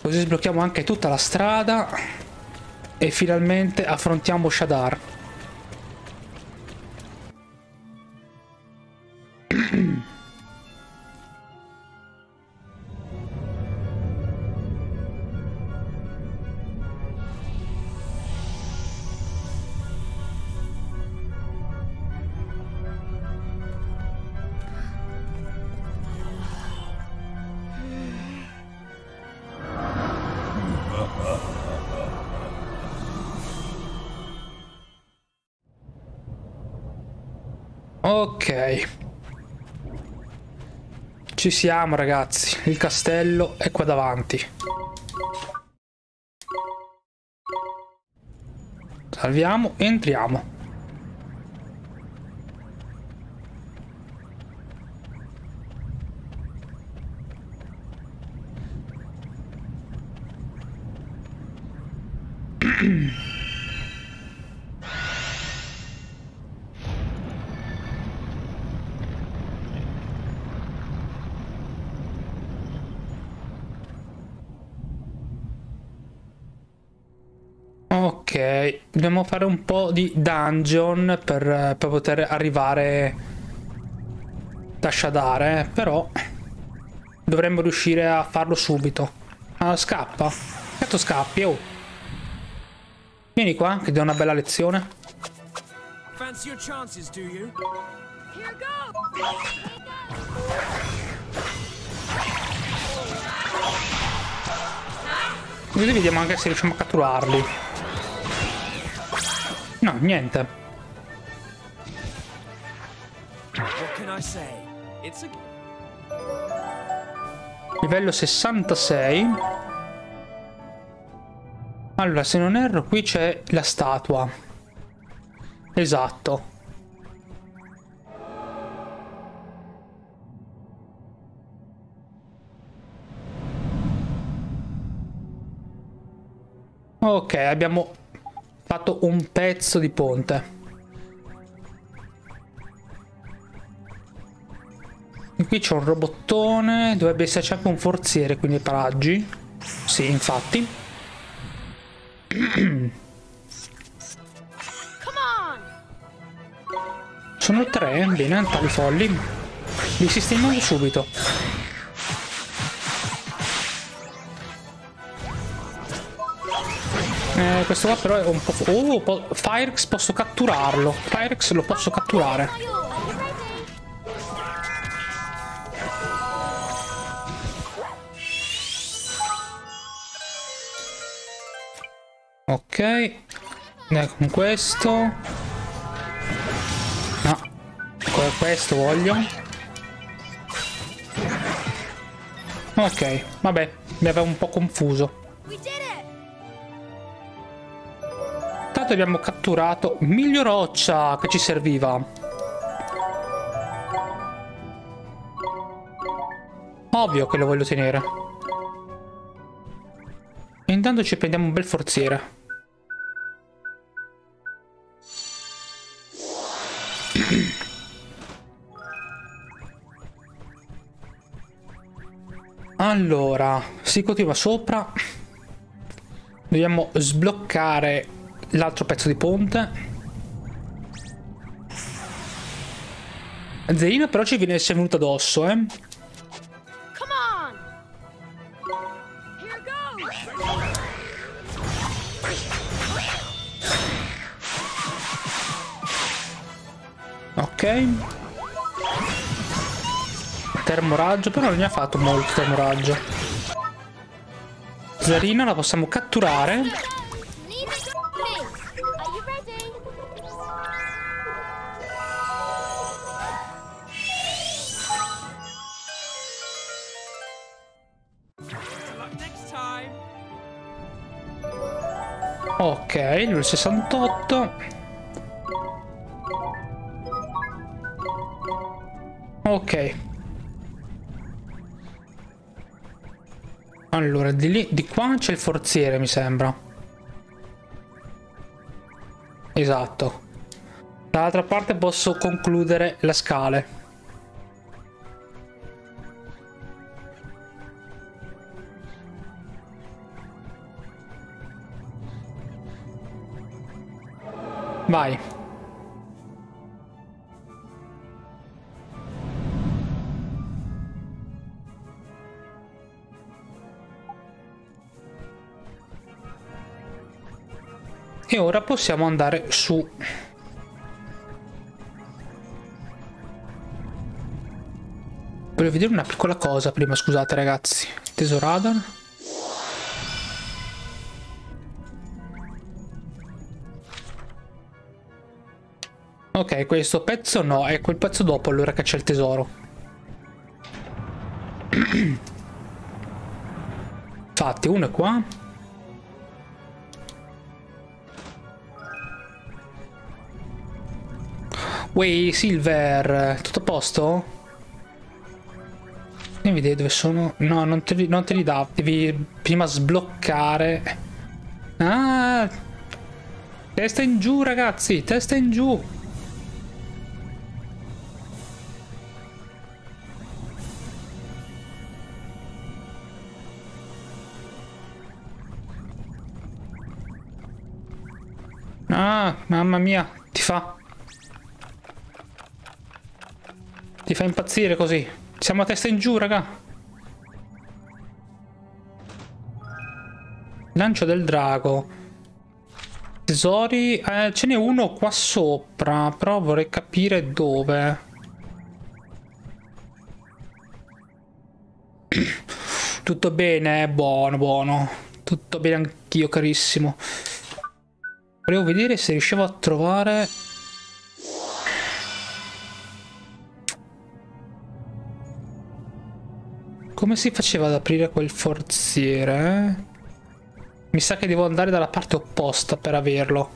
Così sblocchiamo anche tutta la strada e finalmente affrontiamo Shadar. Ci siamo ragazzi, il castello è qua davanti. Salviamo, entriamo. Ok, dobbiamo fare un po' di dungeon per, per poter arrivare da Shadar, eh, però dovremmo riuscire a farlo subito. Ah, scappa. Certo scappi, oh. Vieni qua, che ti do una bella lezione. Fancy your chances, do you? Here go! Così vediamo anche se riusciamo a catturarli. No, niente. Livello 66. Allora, se non erro, qui c'è la statua. Esatto. Ok, abbiamo fatto un pezzo di ponte. Qui c'è un robottone, dovrebbe esserci anche un forziere, quindi paraggi. Sì, infatti. Sono tre, bene, tali folli. Li sistemiamo subito. Eh, questo qua però è un po'... Oh, po Firex posso catturarlo. Firex lo posso catturare. Ok. Eh, con questo. No. Con questo voglio. Ok, vabbè, mi aveva un po' confuso. Intanto abbiamo catturato miglio roccia che ci serviva. Ovvio che lo voglio tenere. E intanto ci prendiamo un bel forziere. Allora, si continua sopra. Dobbiamo sbloccare l'altro pezzo di ponte. Zerina però ci viene è venuta addosso, eh. Ok. Termoraggio, però non ne ha fatto molto termoraggio. Zarina la possiamo catturare. Ok, livello 68. Ok. Allora, di lì, di qua c'è il forziere, mi sembra. Esatto. Dall'altra parte posso concludere la scale. Vai. E ora possiamo andare su. Voglio vedere una piccola cosa prima, scusate ragazzi. Tesoradar. Ok, questo pezzo no, è quel pezzo dopo allora c'è il tesoro. [CLEARS THROAT] Infatti, uno è qua. Wey, Silver, tutto a posto? Devi vedere dove sono. No, non te, li, non te li dà. Devi prima sbloccare. Ah! Testa in giù, ragazzi. Testa in giù. Ah, mamma mia, ti fa. Ti fa impazzire così. Siamo a testa in giù, raga. Lancio del drago. Tesori. Eh, ce n'è uno qua sopra. Però vorrei capire dove. [CLEARS THROAT] Tutto bene, buono, buono. Tutto bene anch'io, carissimo. Volevo vedere se riuscivo a trovare... come si faceva ad aprire quel forziere? Mi sa che devo andare dalla parte opposta per averlo.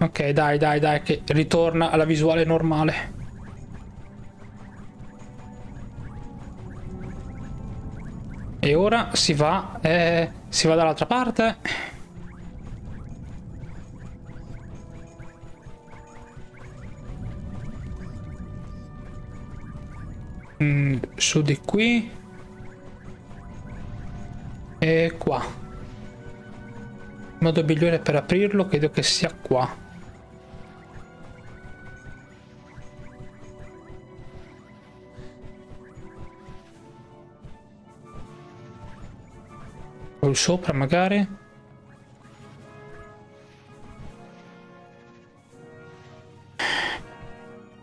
Ok, dai, dai, dai, che ritorna alla visuale normale. E ora si va, eh, si va dall'altra parte. Mm, su di qui. E qua. Il modo migliore per aprirlo credo che sia qua. O sopra magari.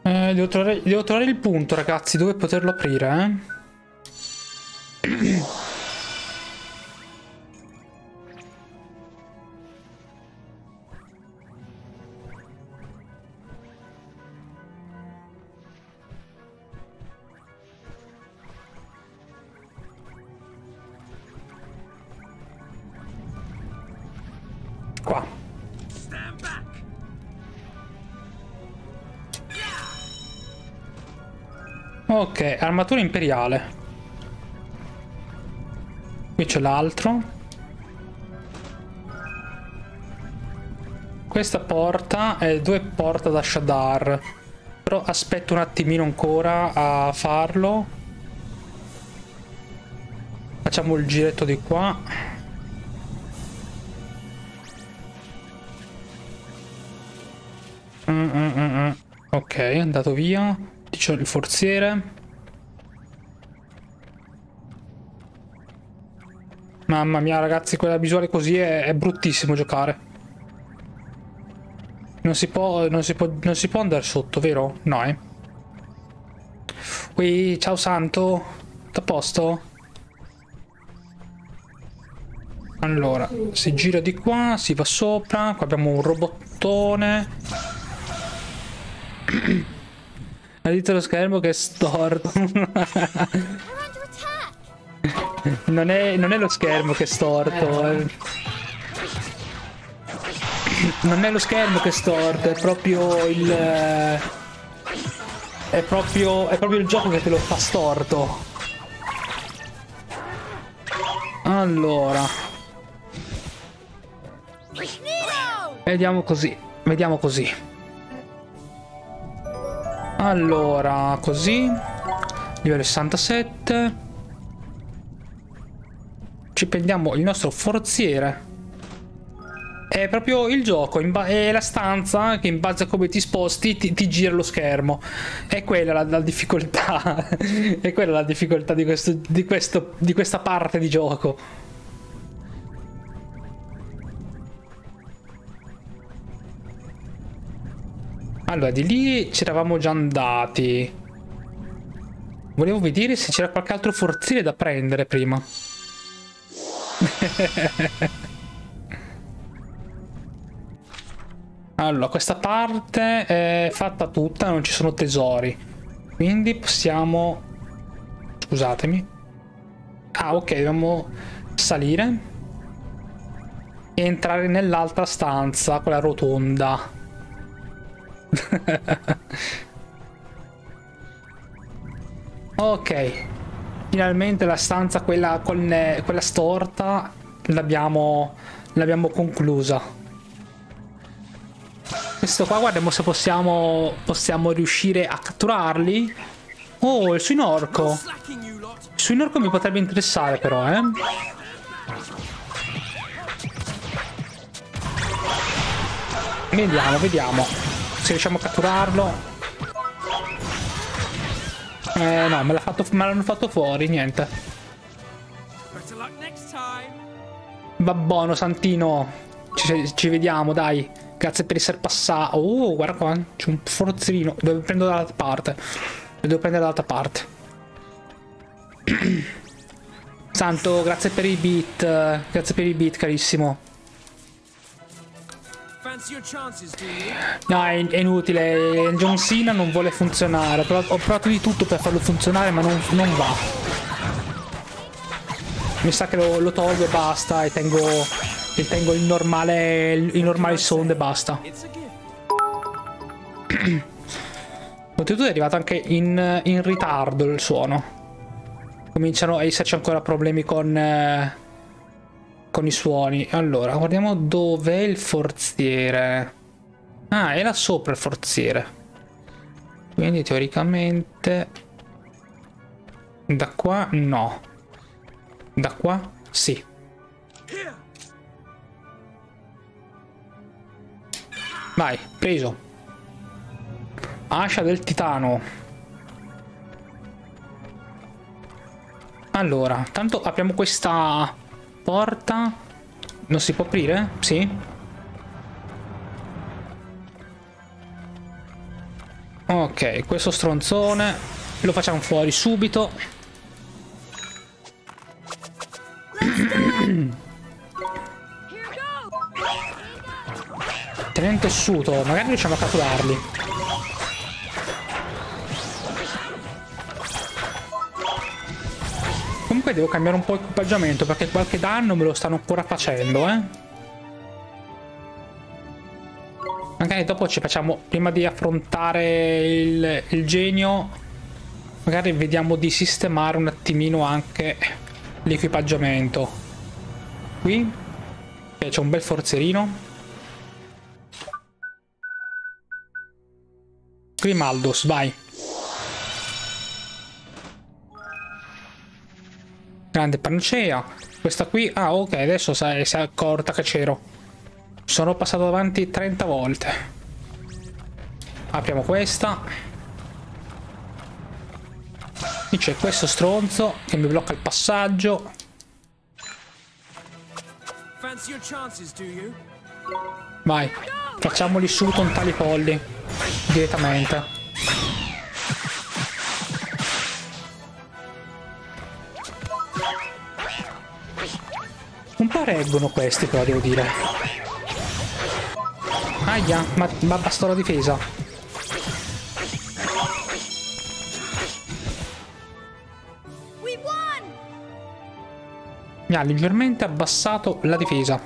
Eh, devo, trovare, devo trovare il punto, ragazzi, dove poterlo aprire, eh? Armatura imperiale. Qui c'è l'altro. Questa porta è due porta da Shadar. Però aspetto un attimino ancora a farlo. Facciamo il giretto di qua. Mm, mm, mm, mm. Ok, è andato via. C'è il forziere. Mamma mia, ragazzi, quella visuale così è, è bruttissimo giocare. Non si può, non si può, non si può andare sotto, vero? No, eh. Ui, ciao santo. Tutto a posto? Allora, si gira di qua, si va sopra. Qua abbiamo un robottone. [CLEARS THROAT] Ha detto lo schermo che è storto. [LAUGHS] [LAUGHS] non, è, non è lo schermo che è storto. eh. Non è lo schermo che è storto, è proprio il... eh, È proprio, è proprio il gioco che te lo fa storto. Allora. Vediamo così. Vediamo così. Allora, così. Livello 67. Ci prendiamo il nostro forziere. È proprio il gioco, è la stanza che in base a come ti sposti ti, ti gira lo schermo. È quella la, la difficoltà. [LAUGHS] è quella la difficoltà di, questo, di, questo, di questa parte di gioco. Allora, di lì ci eravamo già andati. Volevo vedere se c'era qualche altro forziere da prendere prima. [LAUGHS] allora, questa parte è fatta tutta, non ci sono tesori. Quindi possiamo... Scusatemi. Ah, ok, dobbiamo salire. E entrare nell'altra stanza, quella rotonda. [LAUGHS] ok. Finalmente la stanza, quella, con, quella storta, l'abbiamo conclusa. Questo qua, guardiamo se possiamo, possiamo riuscire a catturarli. Oh, il suinorco. Il suinorco mi potrebbe interessare però, eh. Vediamo, vediamo. Se riusciamo a catturarlo. Eh no, me l'hanno fatto fuori, niente. Va buono, Santino. Ci, ci vediamo, dai. Grazie per essere passato. Oh, guarda qua. C'è un forzino. Devo prendere dall'altra parte. Lo devo prendere dall'altra parte. [CLEARS THROAT] Santo, grazie per i beat. Grazie per i beat, carissimo. No, è, è inutile. John Cena non vuole funzionare. Ho provato, di tutto per farlo funzionare, ma non, non va. Mi sa che lo, lo tolgo e basta. E tengo, e tengo il normale. Il, il normale sound e basta. [CLEARS THROAT] Oltretutto è arrivato anche in, in ritardo il suono. Cominciano a esserci ancora problemi con, eh, con i suoni. Allora, guardiamo dov'è il forziere. Ah, è là sopra il forziere. Quindi teoricamente... Da qua no. Da qua sì. Vai, preso. Ascia del titano. Allora, tanto apriamo questa porta. Non si può aprire? Sì. Ok, questo stronzone lo facciamo fuori subito. [CLEARS THROAT] Tenente tessuto, magari riusciamo a catturarli. Comunque devo cambiare un po' equipaggiamento perché qualche danno me lo stanno ancora facendo, eh. Magari dopo ci facciamo, prima di affrontare il, il genio, magari vediamo di sistemare un attimino anche l'equipaggiamento. Qui c'è un bel forzerino. Grimaldos, vai. Grande panacea. Questa qui... Ah, ok, adesso si è accorta che c'ero. Sono passato davanti 30 volte. Apriamo questa. Qui c'è questo stronzo che mi blocca il passaggio. Vai, facciamoli su con tali polli. Direttamente. Un po' reggono questi però devo dire. Aia, ma, ma bastò la difesa. Mi ha leggermente abbassato la difesa.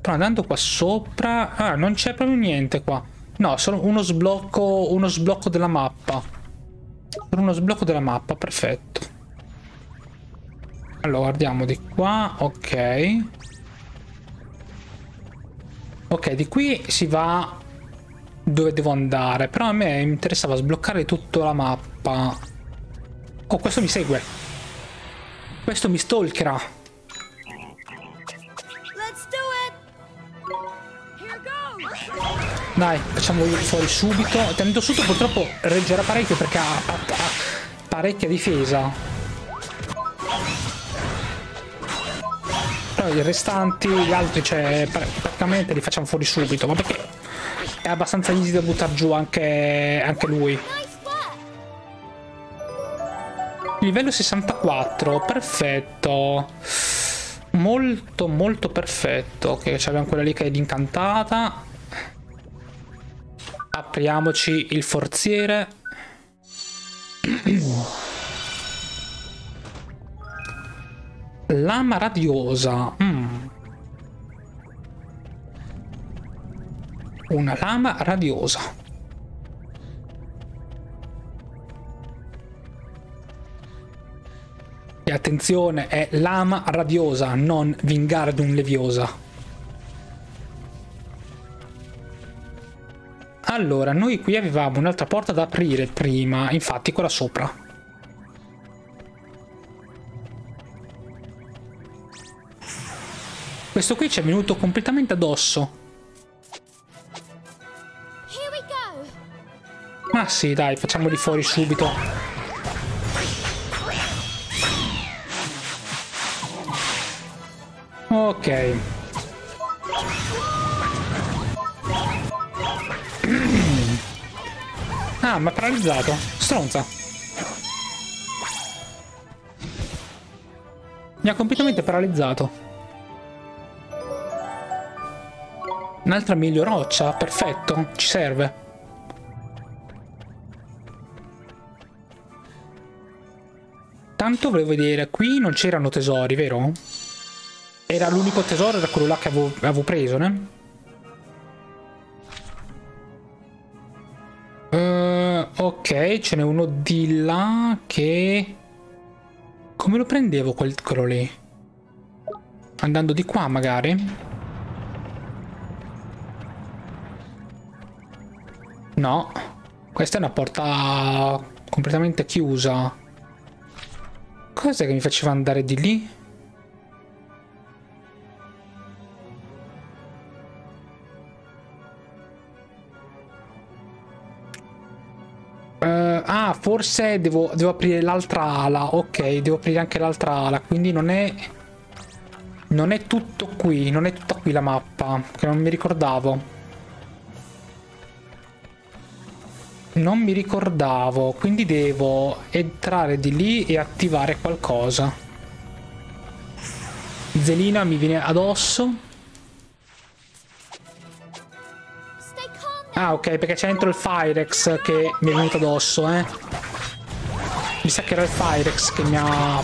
Però andando qua sopra... Ah, non c'è proprio niente qua. No, solo uno sblocco, uno sblocco della mappa. Solo uno sblocco della mappa, perfetto. Allora, guardiamo di qua, ok. Ok, di qui si va dove devo andare, però a me interessava sbloccare tutta la mappa. Oh, questo mi segue. Questo mi stalkerà. Dai, facciamo fuori subito. Tenendo sotto purtroppo reggerà parecchio perché ha, ha, ha parecchia difesa. I restanti, gli altri, cioè, praticamente li facciamo fuori subito, ma perché è abbastanza easy da buttare giù anche, anche lui. Livello 64, perfetto. Molto, molto perfetto. Ok, abbiamo quella lì che è l'incantata. Apriamoci il forziere. [CLEARS THROAT] Lama radiosa. Mm. Una lama radiosa. E attenzione, è lama radiosa, non Vingardium leviosa. Allora, noi qui avevamo un'altra porta da aprire prima, infatti quella sopra. Questo qui ci è venuto completamente addosso. Ma sì, dai, facciamoli fuori subito. Ok. [CLEARS THROAT] Ah, ma paralizzato. Stronza. Mi ha completamente paralizzato. Un'altra miglio roccia, perfetto, ci serve. Tanto volevo vedere, qui non c'erano tesori, vero? Era l'unico tesoro, era quello là che avevo, avevo preso, né? Uh, ok, ce n'è uno di là che... Come lo prendevo quel, quello lì? Andando di qua magari? No, questa è una porta completamente chiusa. Cos'è che mi faceva andare di lì? Uh, ah, forse devo, devo aprire l'altra ala. Ok, devo aprire anche l'altra ala. Quindi non è... Non è tutto qui. Non è tutta qui la mappa. Che non mi ricordavo. Non mi ricordavo, quindi devo entrare di lì e attivare qualcosa. Zelina mi viene addosso. Ah, ok, perché c'è dentro il Firex che mi è venuto addosso, eh. Mi sa che era il Firex che mi ha...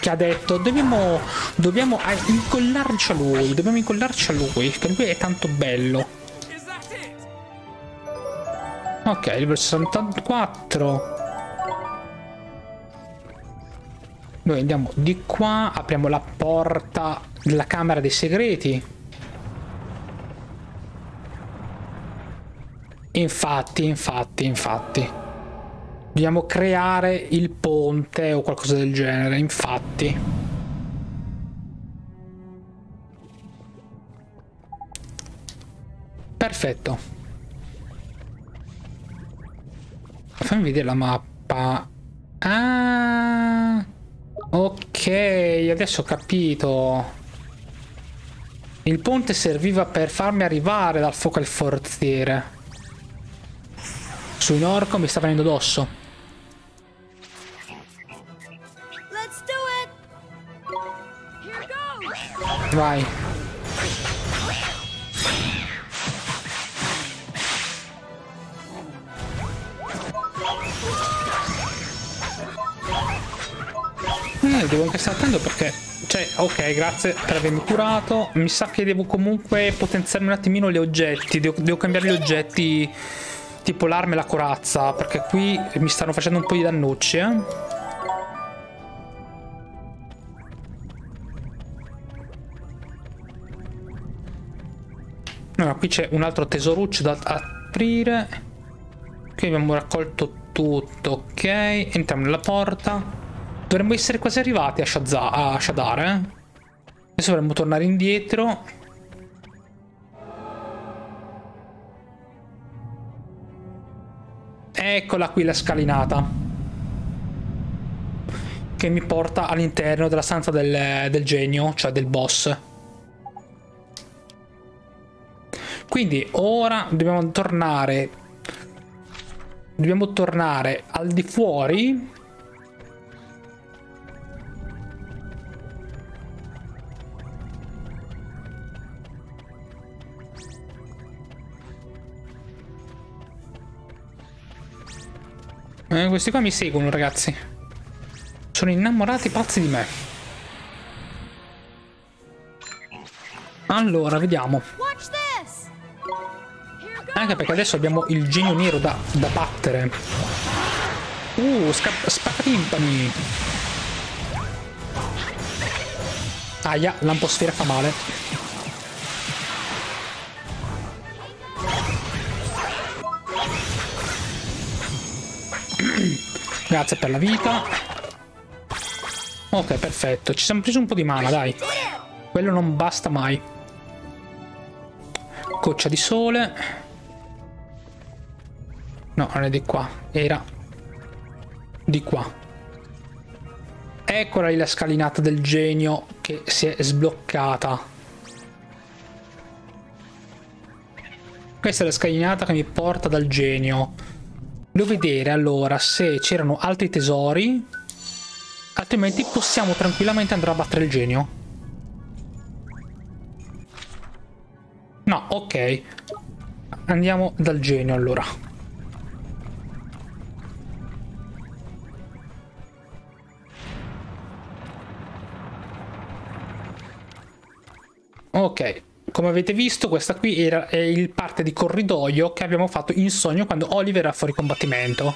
Che ha detto, dobbiamo... Dobbiamo eh, incollarci a lui, dobbiamo incollarci a lui, che lui è tanto bello. Ok, livello 64. Noi andiamo di qua, apriamo la porta della camera dei segreti. Infatti, infatti, infatti. Dobbiamo creare il ponte o qualcosa del genere, infatti. Perfetto. Fammi vedere la mappa. Ah, ok, adesso ho capito. Il ponte serviva per farmi arrivare dal fuoco al forziere. Su un orco mi sta venendo addosso. Vai. Eh, devo anche stare attento perché... Cioè, ok, grazie per avermi curato. Mi sa che devo comunque potenziarmi un attimino gli oggetti. Devo, devo cambiare gli oggetti tipo l'arma e la corazza. Perché qui mi stanno facendo un po' di dannucci, eh. Allora, qui c'è un altro tesoruccio da aprire. Qui abbiamo raccolto tutto, ok. Entriamo nella porta. Dovremmo essere quasi arrivati a, Shazza a Shadar, eh? Adesso dovremmo tornare indietro. Eccola qui la scalinata. Che mi porta all'interno della stanza del, del genio, cioè del boss. Quindi ora dobbiamo tornare... Dobbiamo tornare al di fuori Eh, questi qua mi seguono, ragazzi. Sono innamorati pazzi di me. Allora, vediamo. Anche perché adesso abbiamo il genio nero da, da battere. Uh, spaccatimpani. Aia, l'amposfera fa male. Grazie per la vita. Ok, perfetto. Ci siamo presi un po' di mana, dai. Quello non basta mai. Coccia di sole. No, non è di qua. Era di qua. Eccola lì la scalinata del genio che si è sbloccata. Questa è la scalinata che mi porta dal genio. Devo vedere allora se c'erano altri tesori. Altrimenti possiamo tranquillamente andare a battere il genio. No, ok. Andiamo dal genio allora. Ok, come avete visto questa qui era è il parte di corridoio che abbiamo fatto in sogno quando Oliver era fuori combattimento.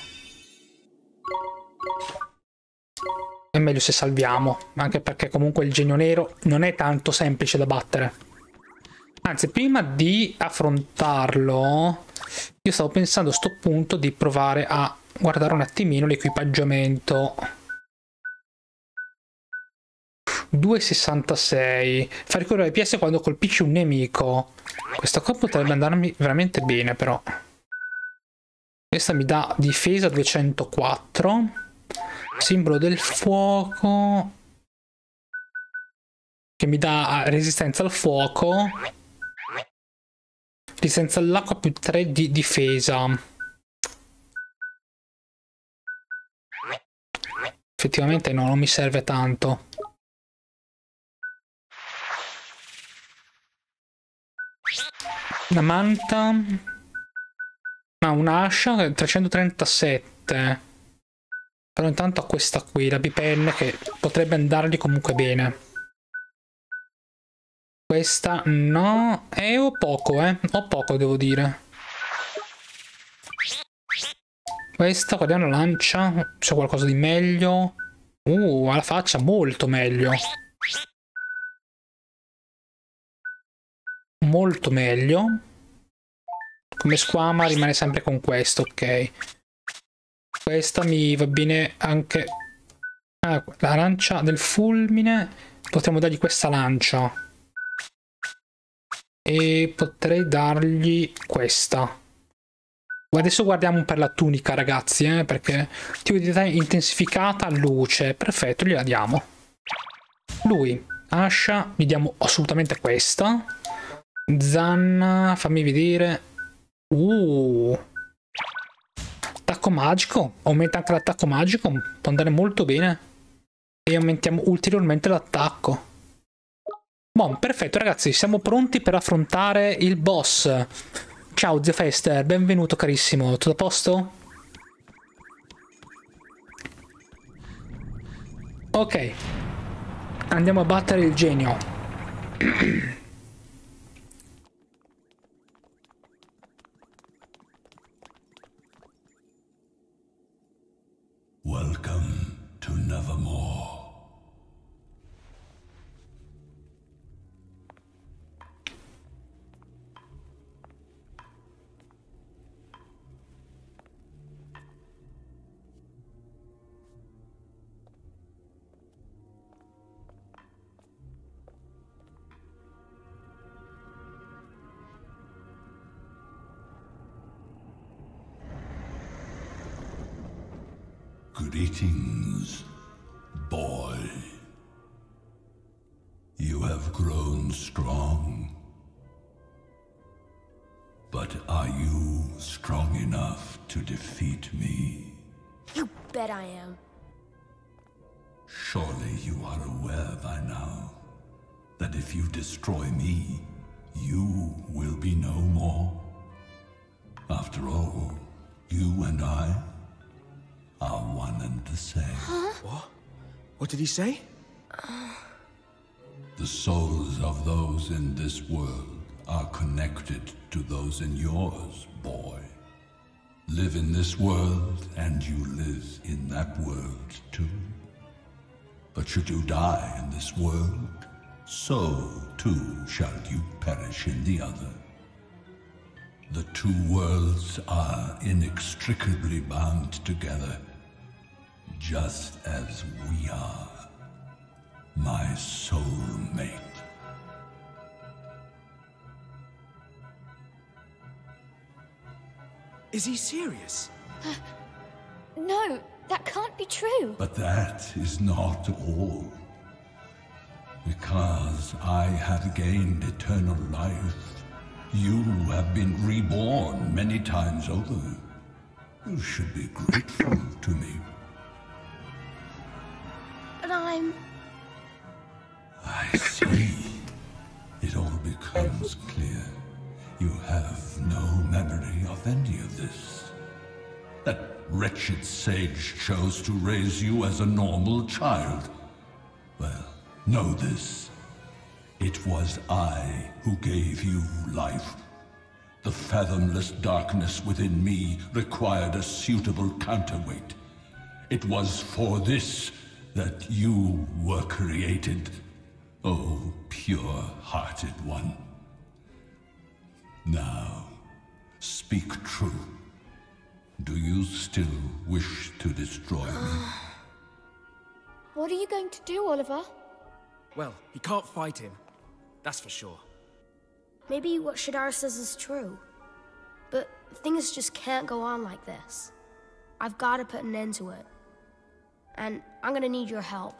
È meglio se salviamo, anche perché comunque il genio nero non è tanto semplice da battere. Anzi, prima di affrontarlo, io stavo pensando a sto punto di provare a guardare un attimino l'equipaggiamento. 2,66. Fa ricorrere PS quando colpisci un nemico. Questa qua potrebbe andarmi veramente bene, però. Questa mi dà difesa 204. Simbolo del fuoco. Che mi dà resistenza al fuoco. Resistenza all'acqua più 3 di difesa. Effettivamente no, non mi serve tanto. Una manta. Ah, un'ascia 337. Però intanto ho questa qui, la bipenne, che potrebbe andargli comunque bene. Questa no. E eh, ho poco, eh. Ho poco, devo dire. Questa, guardiamo la lancia. C'è qualcosa di meglio. Uh, alla faccia molto meglio. Molto meglio. Come squama rimane sempre con questo, ok. Questa mi va bene anche... Ah, la lancia del fulmine. Potremmo dargli questa lancia. E potrei dargli questa. Adesso guardiamo per la tunica, ragazzi, eh, perché tipo di intensificata luce. Perfetto, gliela diamo. Lui, Ascia, gli diamo assolutamente questa. Zanna, fammi vedere. Uh. Attacco magico. Aumenta anche l'attacco magico. Può andare molto bene. E aumentiamo ulteriormente l'attacco. Buon, perfetto ragazzi, siamo pronti per affrontare il boss. Ciao zio Fester, benvenuto carissimo. Tutto a posto? Ok. Andiamo a battere il genio. [CLEARS THROAT] Welcome to Nevermore. Greetings, boy. You have grown strong. But are you strong enough to defeat me? You bet I am. Surely you are aware by now that if you destroy me, you will be no more. After all, you and I are one and the same. Huh? What? What did he say? Uh. The souls of those in this world are connected to those in yours, boy. Live in this world, and you live in that world too. But should you die in this world, so too shall you perish in the other. The two worlds are inextricably bound together, just as we are, my soulmate. Is he serious? Uh, no, that can't be true. But that is not all. Because I have gained eternal life, you have been reborn many times over. You should be grateful to me. I'm. I see. It all becomes clear. You have no memory of any of this. That wretched sage chose to raise you as a normal child. Well, know this. It was I who gave you life. The fathomless darkness within me required a suitable counterweight. It was for this that you were created, O oh, pure-hearted one. Now, speak true. Do you still wish to destroy me? [SIGHS] What are you going to do, Oliver? Well, he can't fight him. That's for sure. Maybe what Shadar says is true. But things just can't go on like this. I've got to put an end to it. And I'm gonna need your help.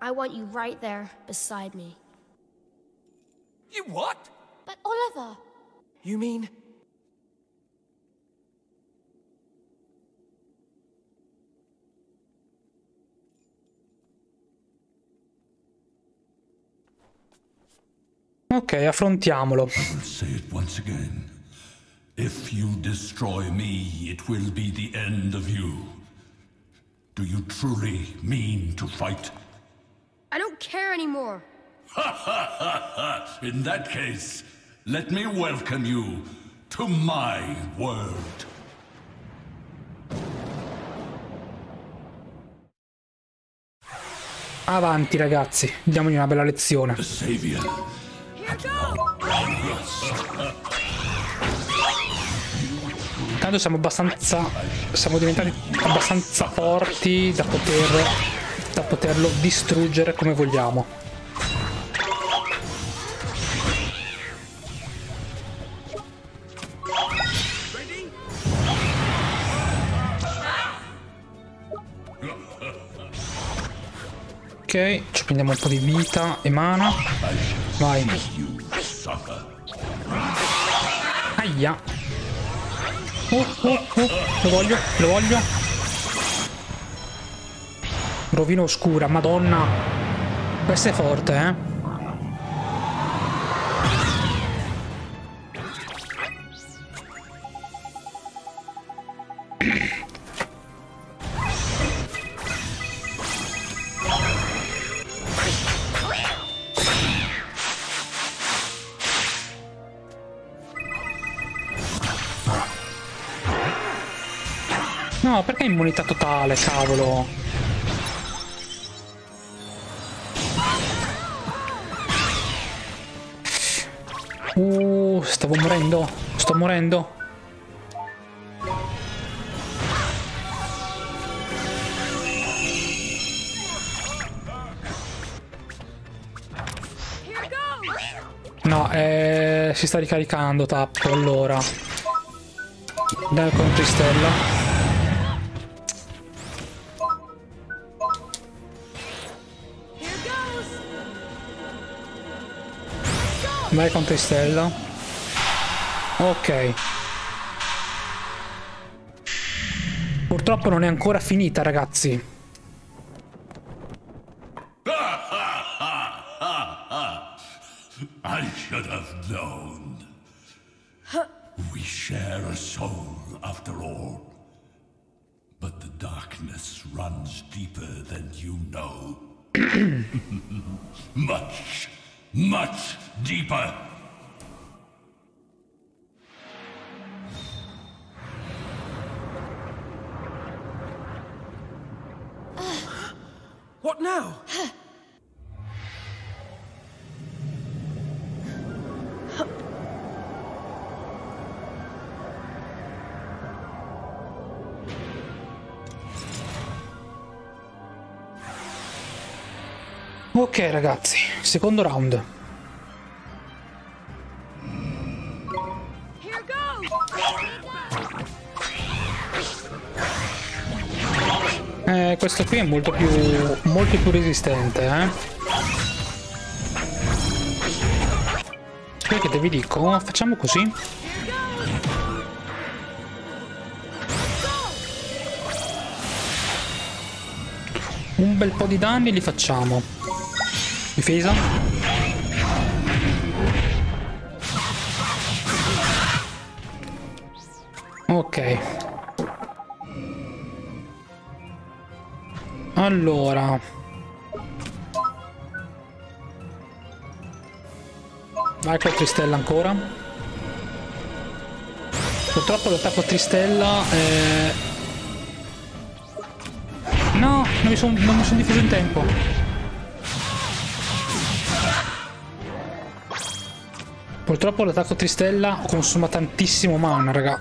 I want you right there beside me. You what? But Oliver! You mean... Ok, affrontiamolo. I will say it once again. If you destroy me, it will be the end of you. Do you truly mean to fight? I don't care anymore. Ha ha ha ha! In that case, let me welcome you to my world. Avanti ragazzi, diamogli una bella lezione. [LAUGHS] Tanto siamo abbastanza. Siamo diventati abbastanza forti da poter. da poterlo distruggere come vogliamo. Ok, ci prendiamo un po' di vita e mana. Vai. Aia. Oh, oh, oh. Lo voglio, lo voglio. Rovina oscura, madonna. Questa è forte, eh. Immunità totale, cavolo? Uh, stavo morendo. Sto morendo. No, eh, si sta ricaricando tappo allora. Dai con Vai con Tristella. Ok. Purtroppo non è ancora finita, ragazzi. I should have known. We share a soul, after all. But the darkness runs deeper than you know. [COUGHS] much much deeper. [SIGHS] what now? Ok ragazzi, secondo round. Eh, questo qui è molto più, molto più resistente, eh. Sai che vi dico? Facciamo così. Un bel po' di danni li facciamo. Difesa. Ok. Allora. Vai con Tristella ancora. Purtroppo l'attacco a Tristella è... No, non mi sono son difeso in tempo. Purtroppo l'attacco Tristella consuma tantissimo mana, raga.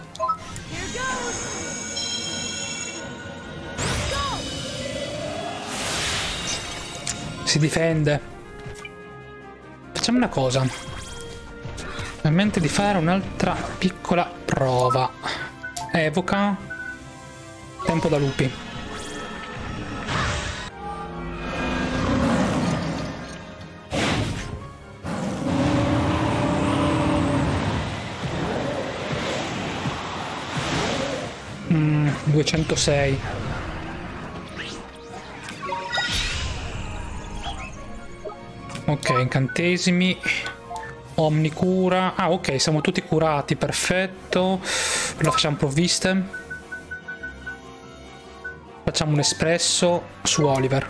Si difende. Facciamo una cosa. Ho in mente di fare un'altra piccola prova. Evoca. Tempo da lupi. 206. Ok, incantesimi. Omnicura. Ah, ok, siamo tutti curati, perfetto. Lo facciamo provviste. Facciamo un espresso su Oliver.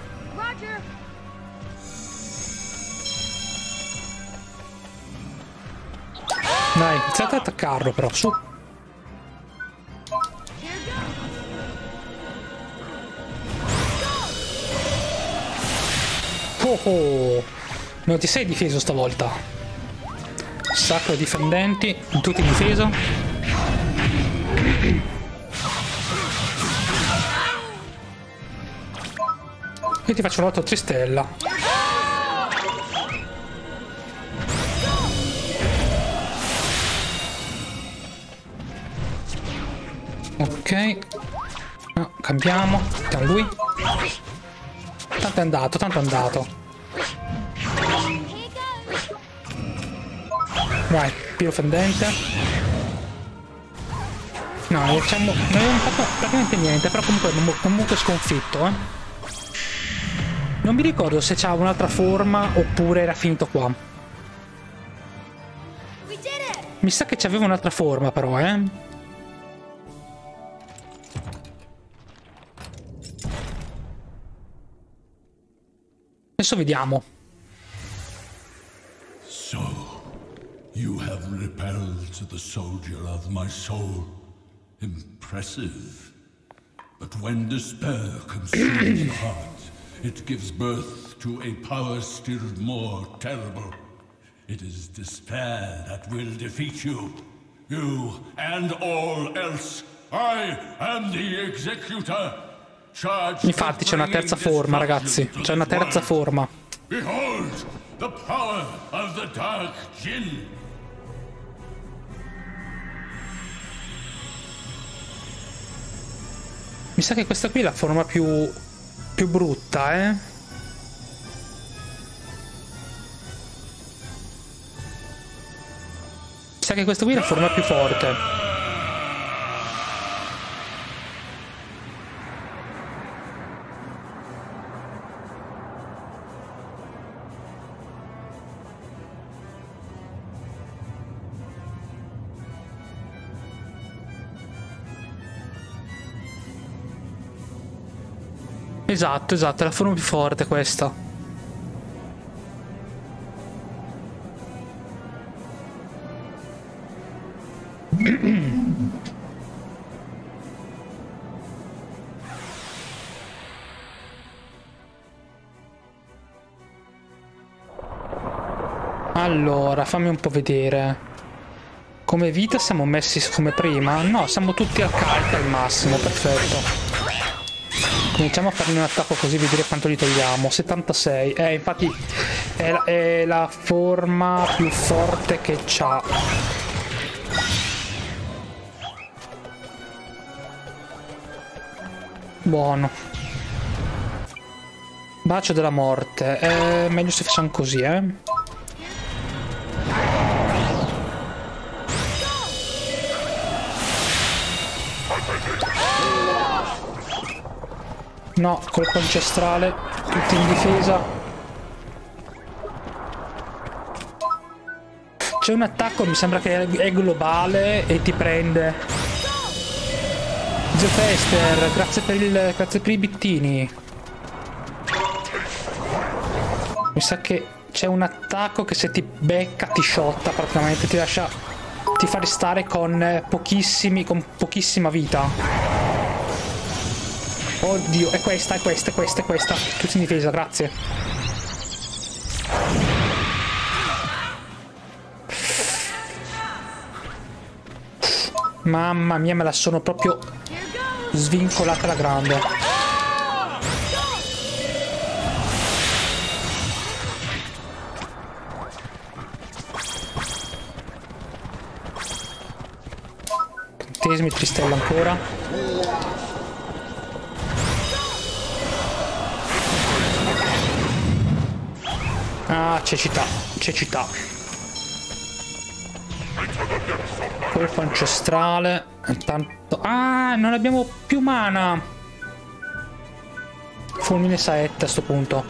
Dai, iniziate ad attaccarlo però, su. Non ti sei difeso stavolta. Sacro difendenti, tutti in difesa. Io ti faccio un'altra tristella. Ok. No, cambiamo. Mettiamo lui. Tanto è andato, tanto è andato. Vai, pilo fendente. No, diciamo, non abbiamo fatto praticamente niente, però comunque comunque sconfitto, eh. Non mi ricordo se c'era un'altra forma oppure era finito qua. Mi sa che c'aveva un'altra forma però, eh. Adesso vediamo. You have repelled the soldier of my soul. Impressive. But when despair consumes the heart, it gives birth to a power still more terrible. It is despair that will defeat you. You and all else. I am the executor. Infatti c'è una terza forma, ragazzi. C'è una terza forma. Behold the power of the Dark Jinn. Mi sa che questa qui è la forma più più brutta, eh. Mi sa che questa qui è la forma più forte. Esatto, esatto, è la forma più forte questa. Allora, fammi un po' vedere. Come vita siamo messi come prima? No, siamo tutti al carico al massimo, perfetto. Cominciamo a fargli un attacco così vedere quanto gli togliamo. 76. Eh, infatti è la, è la forma più forte che c'ha. Buono. Bacio della morte. Eh, meglio se facciamo così, eh. No, colpo ancestrale, tutti in difesa. C'è un attacco, mi sembra che è globale e ti prende. Zio Fester, grazie per, il, grazie per i bittini. Mi sa che c'è un attacco che se ti becca ti shotta praticamente, ti lascia... ti fa restare con pochissimi, con pochissima vita. Oddio, è questa, è questa, è questa, è questa. Tutti in difesa, grazie. Mamma mia, me la sono proprio svincolata alla grande. Centesimi, tristella ancora. Ah, cecità, cecità. Colpo ancestrale. Tanto... Ah, non abbiamo più mana. Fulmine saetta a sto punto.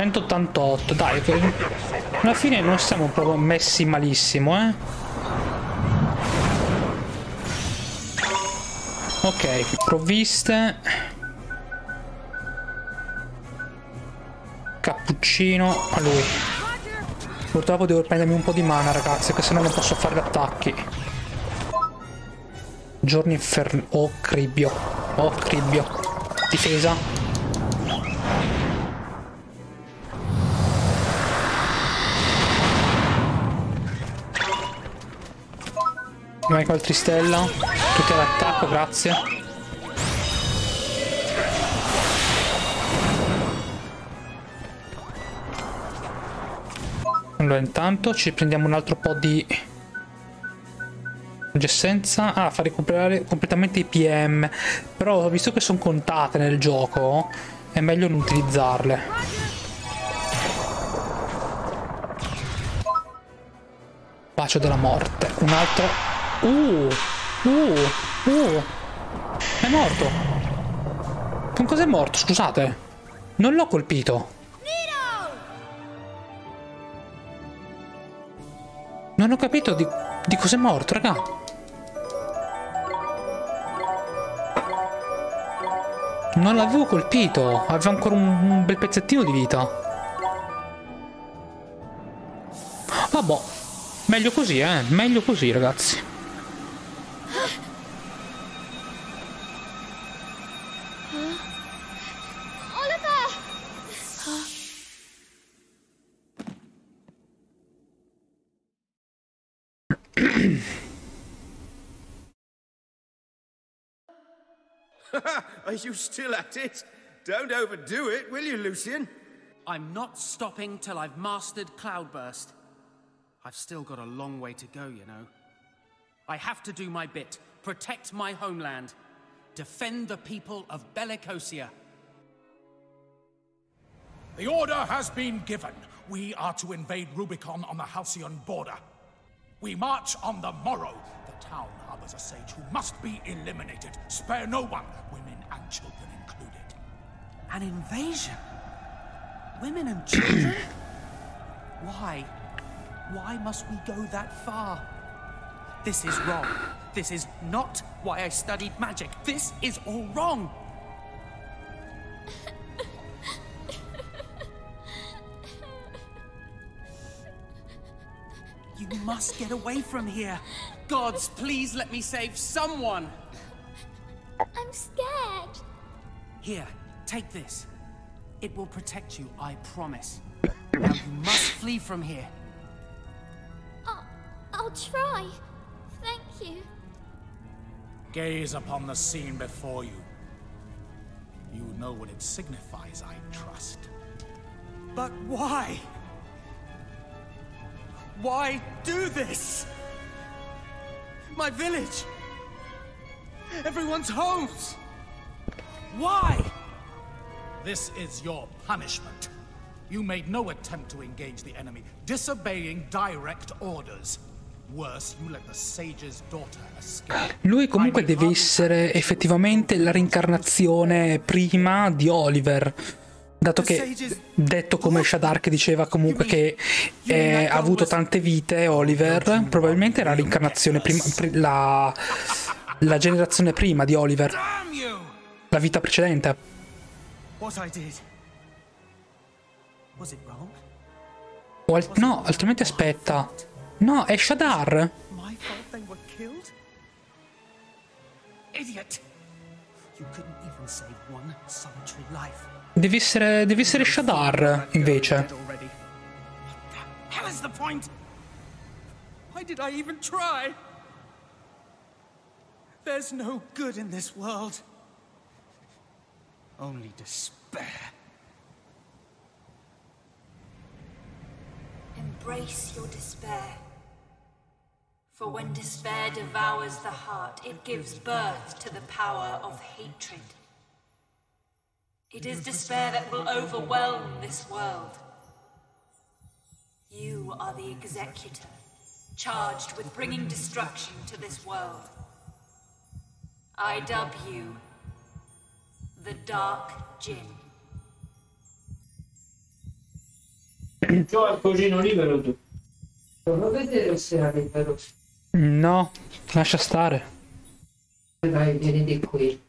...188, dai, che... Alla fine non siamo proprio messi malissimo, eh? Ok, provviste. Cappuccino a lui. Purtroppo devo prendermi un po' di mana, ragazzi, che sennò non posso fare attacchi. Giorni inferno. Oh, cribbio. Oh, cribbio. Difesa. Michael Tristella. Tutti all'attacco, grazie. Allora intanto ci prendiamo un altro po' di essenza ah fa recuperare completamente i PM però visto che sono contate nel gioco è meglio non utilizzarle bacio della morte un altro uh uh uh. È morto. Con cosa è morto? Scusate. Non l'ho colpito. Non ho capito di, di cosa è morto raga. Non l'avevo colpito, aveva ancora un, un bel pezzettino di vita. Vabbè, meglio così, eh, meglio così, ragazzi. [LAUGHS] Are you still at it? Don't overdo it, will you, Lucian? I'm not stopping till I've mastered Cloudburst. I've still got a long way to go, you know. I have to do my bit, protect my homeland, defend the people of Bellicosia. The order has been given. We are to invade Rubicon on the Halcyon border. We march on the morrow. The town harbors a sage who must be eliminated. Spare no one, women and children included. An invasion? Women and children? [CLEARS THROAT] Why? Why must we go that far? This is wrong. This is not why I studied magic. This is all wrong. You must get away from here. Gods, please let me save someone. I'm scared. Here, take this. It will protect you, I promise. [LAUGHS] Now you must flee from here. I'll, I'll try. You. Gaze upon the scene before you. You know what it signifies, I trust. But why? Why do this? My village. Everyone's homes. Why? This is your punishment. You made no attempt to engage the enemy, disobeying direct orders. Lui comunque deve essere effettivamente la reincarnazione prima di Oliver. Dato che, detto come Shadar che diceva comunque che eh, ha avuto tante vite, Oliver, probabilmente era l'incarnazione prima, pri- la, la generazione prima di Oliver. La vita precedente. O al- no, altrimenti aspetta. No, è Shadar. Deve essere, deve essere Shadar, invece. Why did I even try? There's no good in this world. Only despair. Embrace your despair. For when despair devours the heart, it gives birth to the power of hatred. It is despair that will overwhelm this world. You are the executor, charged with bringing destruction to this world. I dub you the Dark Jinn. C'ho il cosino libero tu. Vorrò vedere se era libero. No, lascia stare. Dai, vieni di qui.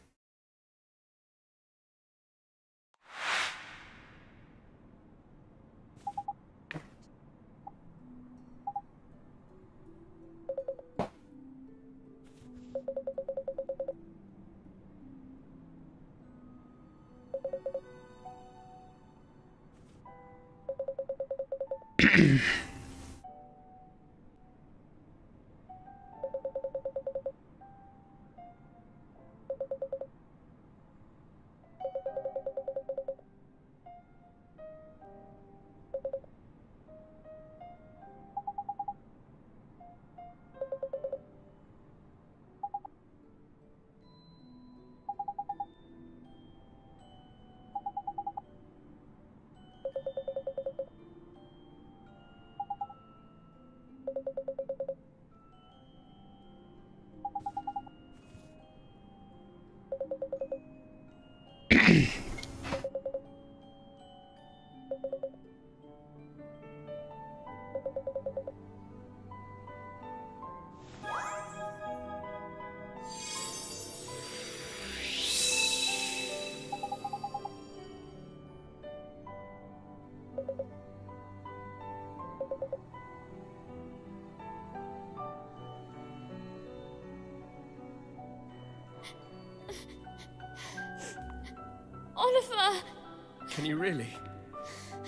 Really?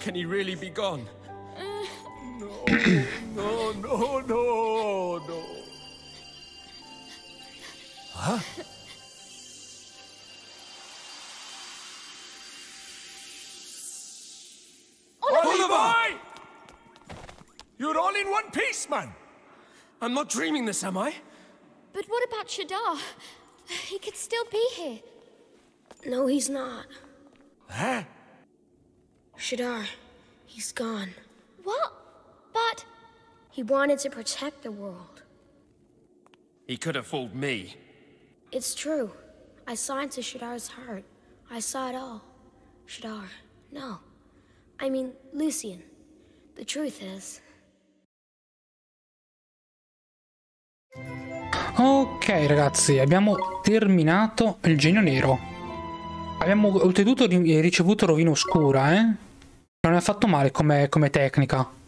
Can he really be gone? No, No, no, no, no. Huh? Oliver! You're all in one piece, man! I'm not dreaming this, am I? But what about Shadar? He could still be here. No, he's not. Huh? Shadar, he's gone. What? But. He wanted to protect the world. He could have fooled me. It's true. I saw into Shadar's heart. I saw it all. Shadar, no. I mean, Lucian. The truth is. Ok ragazzi, abbiamo terminato il genio nero. Abbiamo oltretutto ricevuto rovina oscura, eh? Non è affatto male come, come tecnica.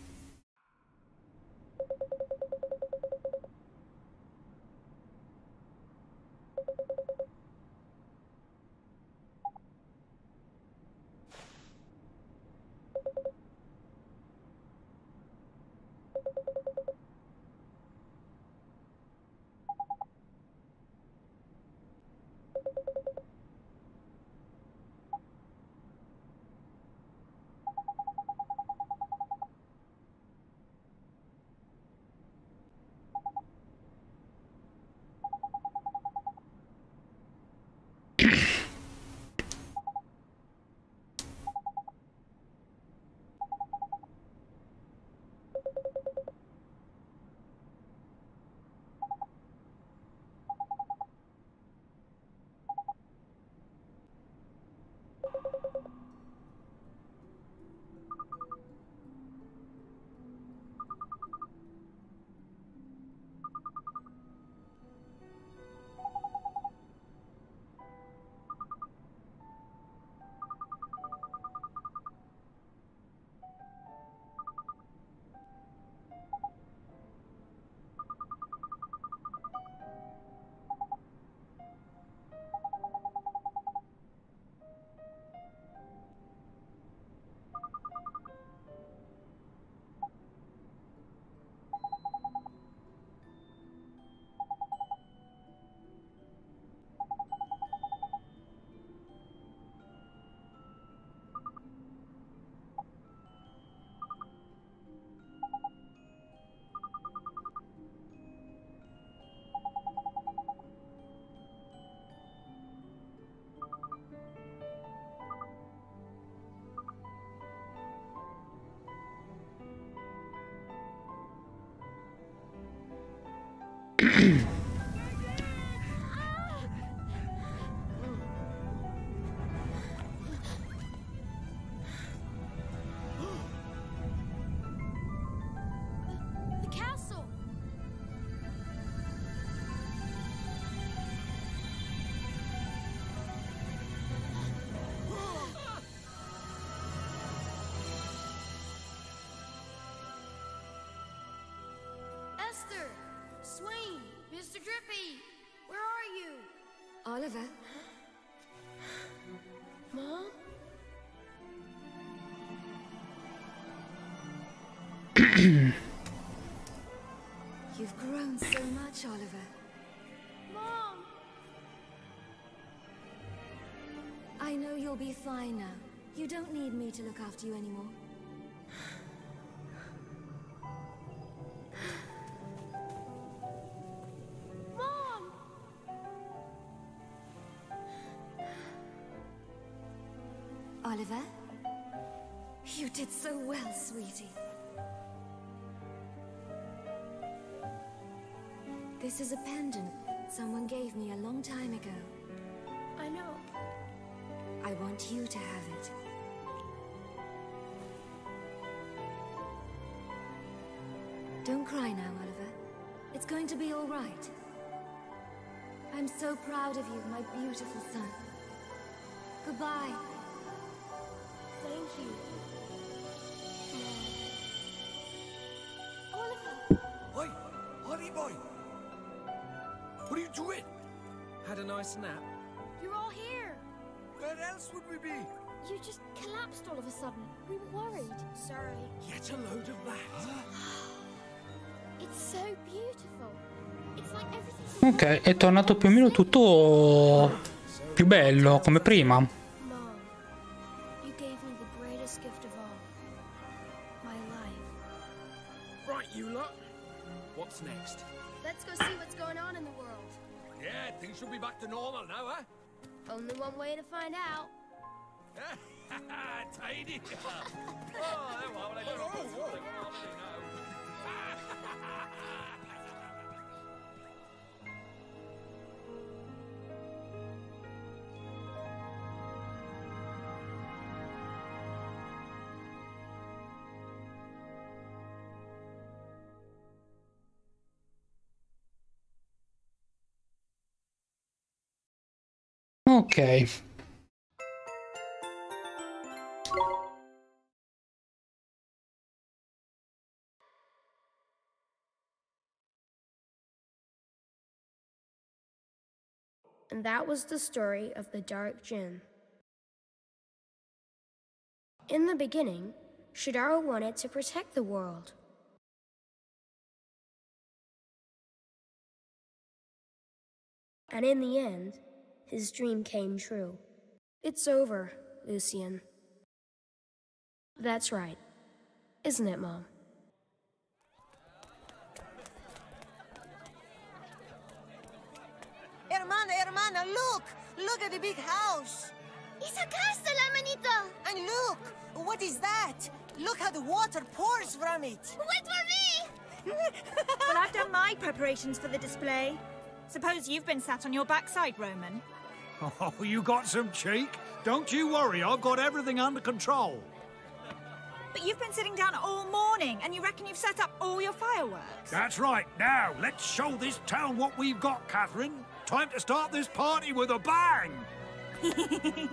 Mm-hmm. [CLEARS THROAT] Drippy! Where are you? Oliver, Mom? [CLEARS THROAT] you've grown so much, Oliver. Mom! I know you'll be fine now. You don't need me to look after you anymore. Oliver? You did so well, sweetie. This is a pendant someone gave me a long time ago. I know. I want you to have it. Don't cry now, Oliver. It's going to be all right. I'm so proud of you, my beautiful son. Goodbye. Oi, honey boy. What are you doing? Had a nice nap. You're all here! Where else would we be? You just collapsed all of a sudden. We were worried. Sorry. Yet a load of that. [GASPS] It's so beautiful. It's like everything's Ok, è tornato più o meno tutto più bello come prima. Ok. And that was the story of the Dark Djinn. In the beginning, Shadara wanted to protect the world. And in the end, his dream came true. It's over, Lucian. That's right. Isn't it, Mom? Hermana, hermana, look! Look at the big house! It's a castle, hermanito! And look! What is that? Look how the water pours from it! Wait for me! [LAUGHS] well, I've done my preparations for the display. Suppose you've been sat on your backside, Roman. Oh, you got some cheek? Don't you worry, I've got everything under control. But you've been sitting down all morning, and you reckon you've set up all your fireworks? That's right. Now, let's show this town what we've got, Catherine. Time to start this party with a bang! [LAUGHS]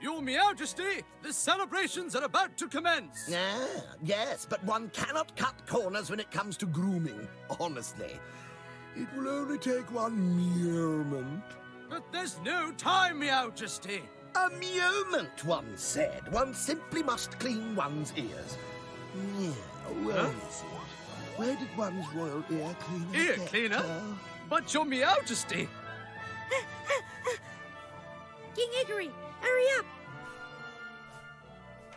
Your Majesty, the celebrations are about to commence. Ah, yes, but one cannot cut corners when it comes to grooming, honestly. It will only take one moment. But there's no time, Majesty. A moment, one said. One simply must clean one's ears. Yeah, where Huh? is it? Where did one's royal ear cleaner Ear get cleaner? her? But your Majesty. [LAUGHS] King Hickory, hurry up!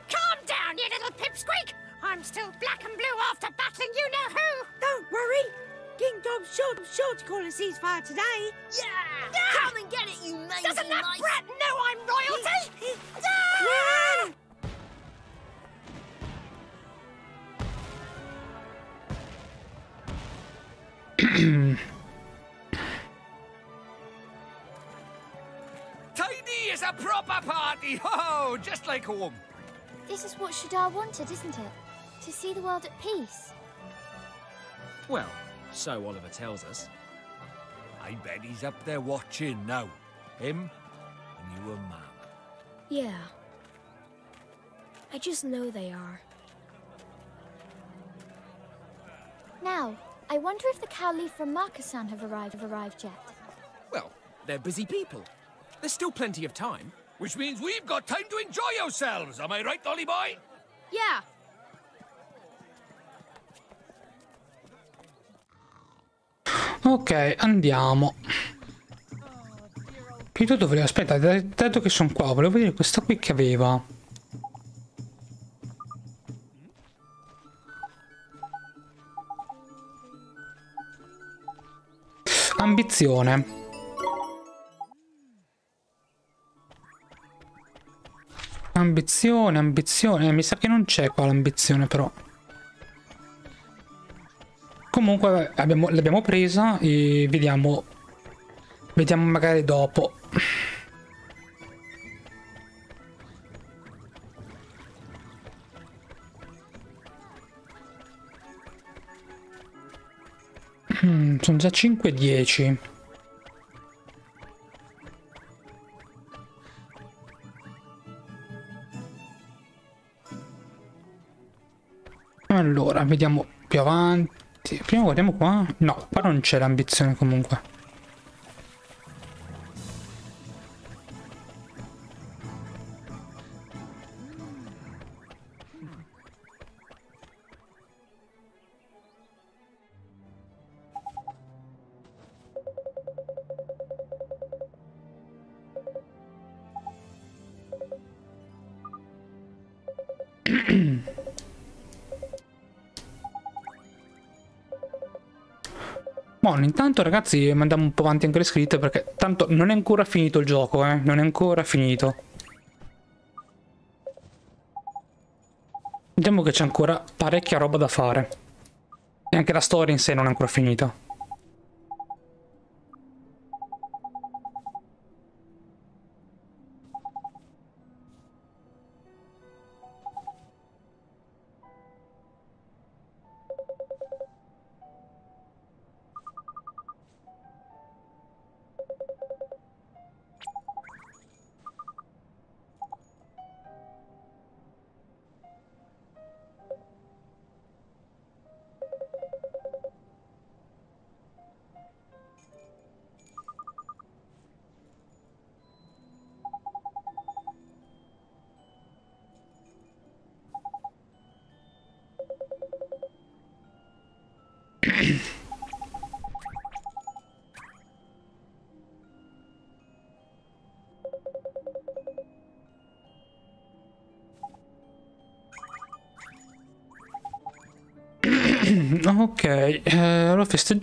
Calm down, you little pipsqueak! I'm still black and blue after battling you know who! Don't worry! King Tom's sure, sure to call a ceasefire today. Yeah! Come and get it, you lazy Doesn't that mice. brat know I'm royalty? Run! [CLEARS THROAT] Tidy is a proper party! Ho, just like home. This is what Shadar wanted, isn't it? To see the world at peace. Well, so Oliver tells us. I bet he's up there watching now. Him and you and Mum. Yeah. I just know they are. Now, I wonder if the Cowley from Markasan have arrived have arrived yet. Well, they're busy people. There's still plenty of time. Which means we've got time to enjoy ourselves. Am I right, Ollie boy? Yeah. Ok, andiamo. Pietro dove aspetta, dato che sono qua, volevo vedere questa qui che aveva. Ambizione. Ambizione, ambizione. Eh, mi sa che non c'è qua l'ambizione però. Comunque abbiamo, l'abbiamo presa e vediamo. Vediamo magari dopo. Mm, sono già 5-10. Allora, vediamo più avanti. Prima guardiamo qua. No, qua non c'è l'ambizione comunque. Intanto ragazzi mandiamo un po' avanti anche le scritte perché tanto non è ancora finito il gioco, eh, non è ancora finito. Vediamo che c'è ancora parecchia roba da fare. E anche la storia in sé non è ancora finita.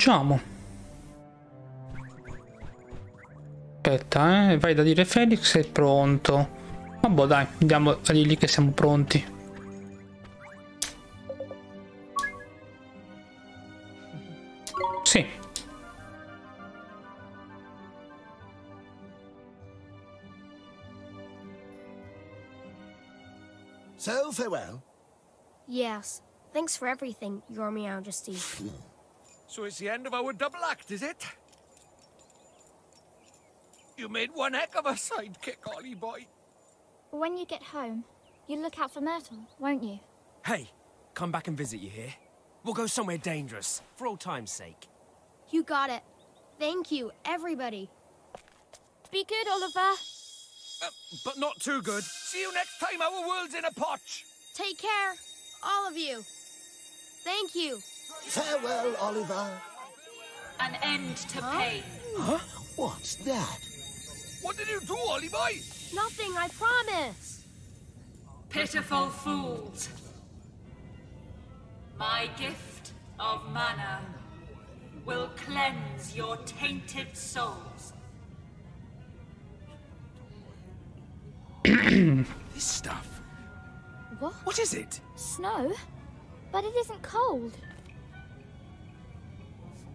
Festeggiamo. Aspetta, eh, vai da dire Felix è pronto. Vabbè dai, andiamo a dirgli che siamo pronti. Sì. So, farewell. Yes. Thanks for everything, Your Majesty. [LAUGHS] So it's the end of our double act, is it? You made one heck of a sidekick, Ollie boy. When you get home, you look out for Myrtle, won't you? Hey, come back and visit you here. We'll go somewhere dangerous, for old time's sake. You got it. Thank you, everybody. Be good, Oliver. Uh, but not too good. See you next time our world's in a potch. Take care, all of you. Thank you. Farewell, Oliver. An end to pain. Huh? What's that? What did you do, Oliver? Nothing, I promise. Pitiful fools. My gift of mana will cleanse your tainted souls. [COUGHS] this stuff. What? What is it? Snow? But it isn't cold.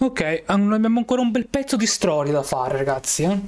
Ok, abbiamo ancora un bel pezzo di storia da fare, ragazzi. Eh?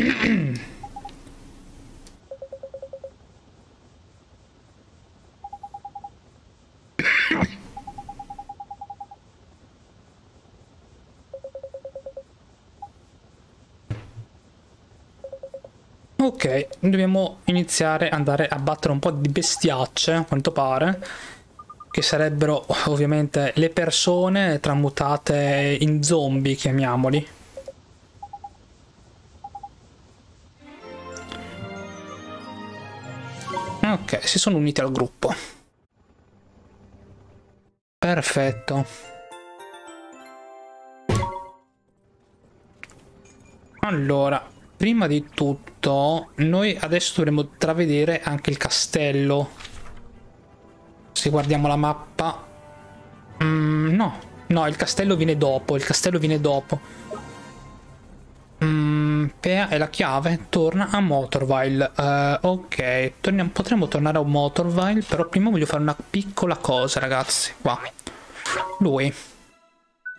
[CLEARS THROAT] Ok, dobbiamo iniziare ad andare a battere un po' di bestiacce, a quanto pare. Che sarebbero ovviamente le persone tramutate in zombie, chiamiamoli. Sono uniti al gruppo. Perfetto. Allora, prima di tutto, noi adesso dovremo travedere anche il castello. Se guardiamo la mappa... Mm, no, no, il castello viene dopo, il castello viene dopo. Mm, Pea è la chiave, torna a Motorville. Uh, ok, torniamo, potremmo tornare a Motorville, però prima voglio fare una piccola cosa, ragazzi. Qua. Lui.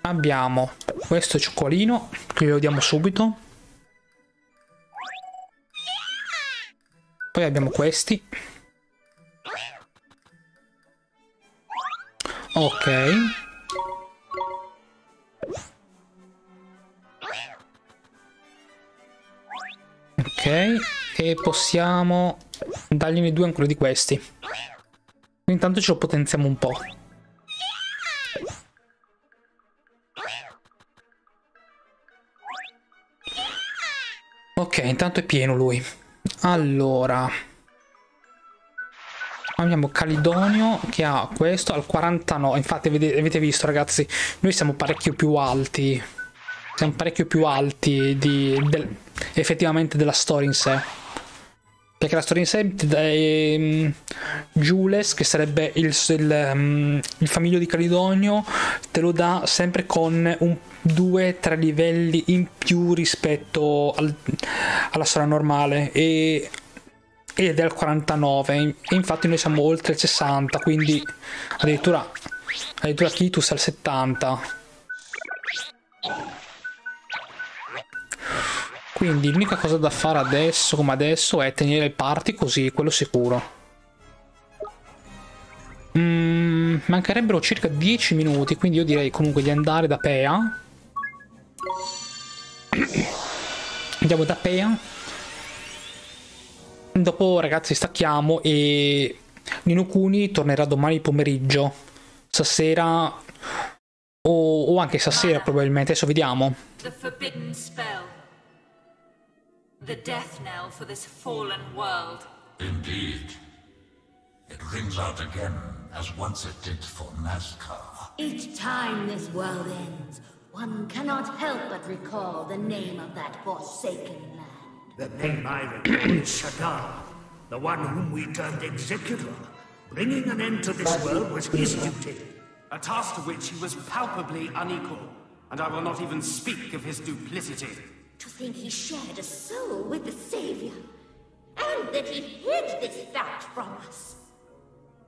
Abbiamo questo cioccolino, che lo diamo subito. Poi abbiamo questi. Ok. Ok, e possiamo dargliene due ancora di questi. Intanto ce lo potenziamo un po'. Ok, intanto è pieno lui. Allora. Abbiamo Calidonio che ha questo al 49. Infatti avete, avete visto ragazzi, noi siamo parecchio più alti. Siamo parecchio più alti di, del, effettivamente della storia in sé. Perché la storia in sé è um, Jules, che sarebbe il, il, um, il, famiglio di Calidonio, te lo dà sempre con un 2-3 livelli in più rispetto al, alla storia normale. E, ed è al 49. E infatti noi siamo oltre il 60, quindi addirittura, addirittura Kitus al 70. Quindi l'unica cosa da fare adesso come adesso è tenere il party così, quello sicuro. Mm, mancherebbero circa 10 minuti, quindi io direi comunque di andare da Pea. Andiamo da Pea. Dopo ragazzi stacchiamo e Nino Kuni tornerà domani pomeriggio. Stasera o, o anche stasera probabilmente, adesso vediamo. The forbidden spell. The death knell for this fallen world. Indeed. It rings out again, as once it did for Nazca. Each time this world ends, one cannot help but recall the name of that forsaken land. The name I recall is Shadar, the one whom we turned executor. Bringing an end to this world was his duty. A task to which he was palpably unequal, and I will not even speak of his duplicity. To think he shared a soul with the Savior, and that he hid this fact from us.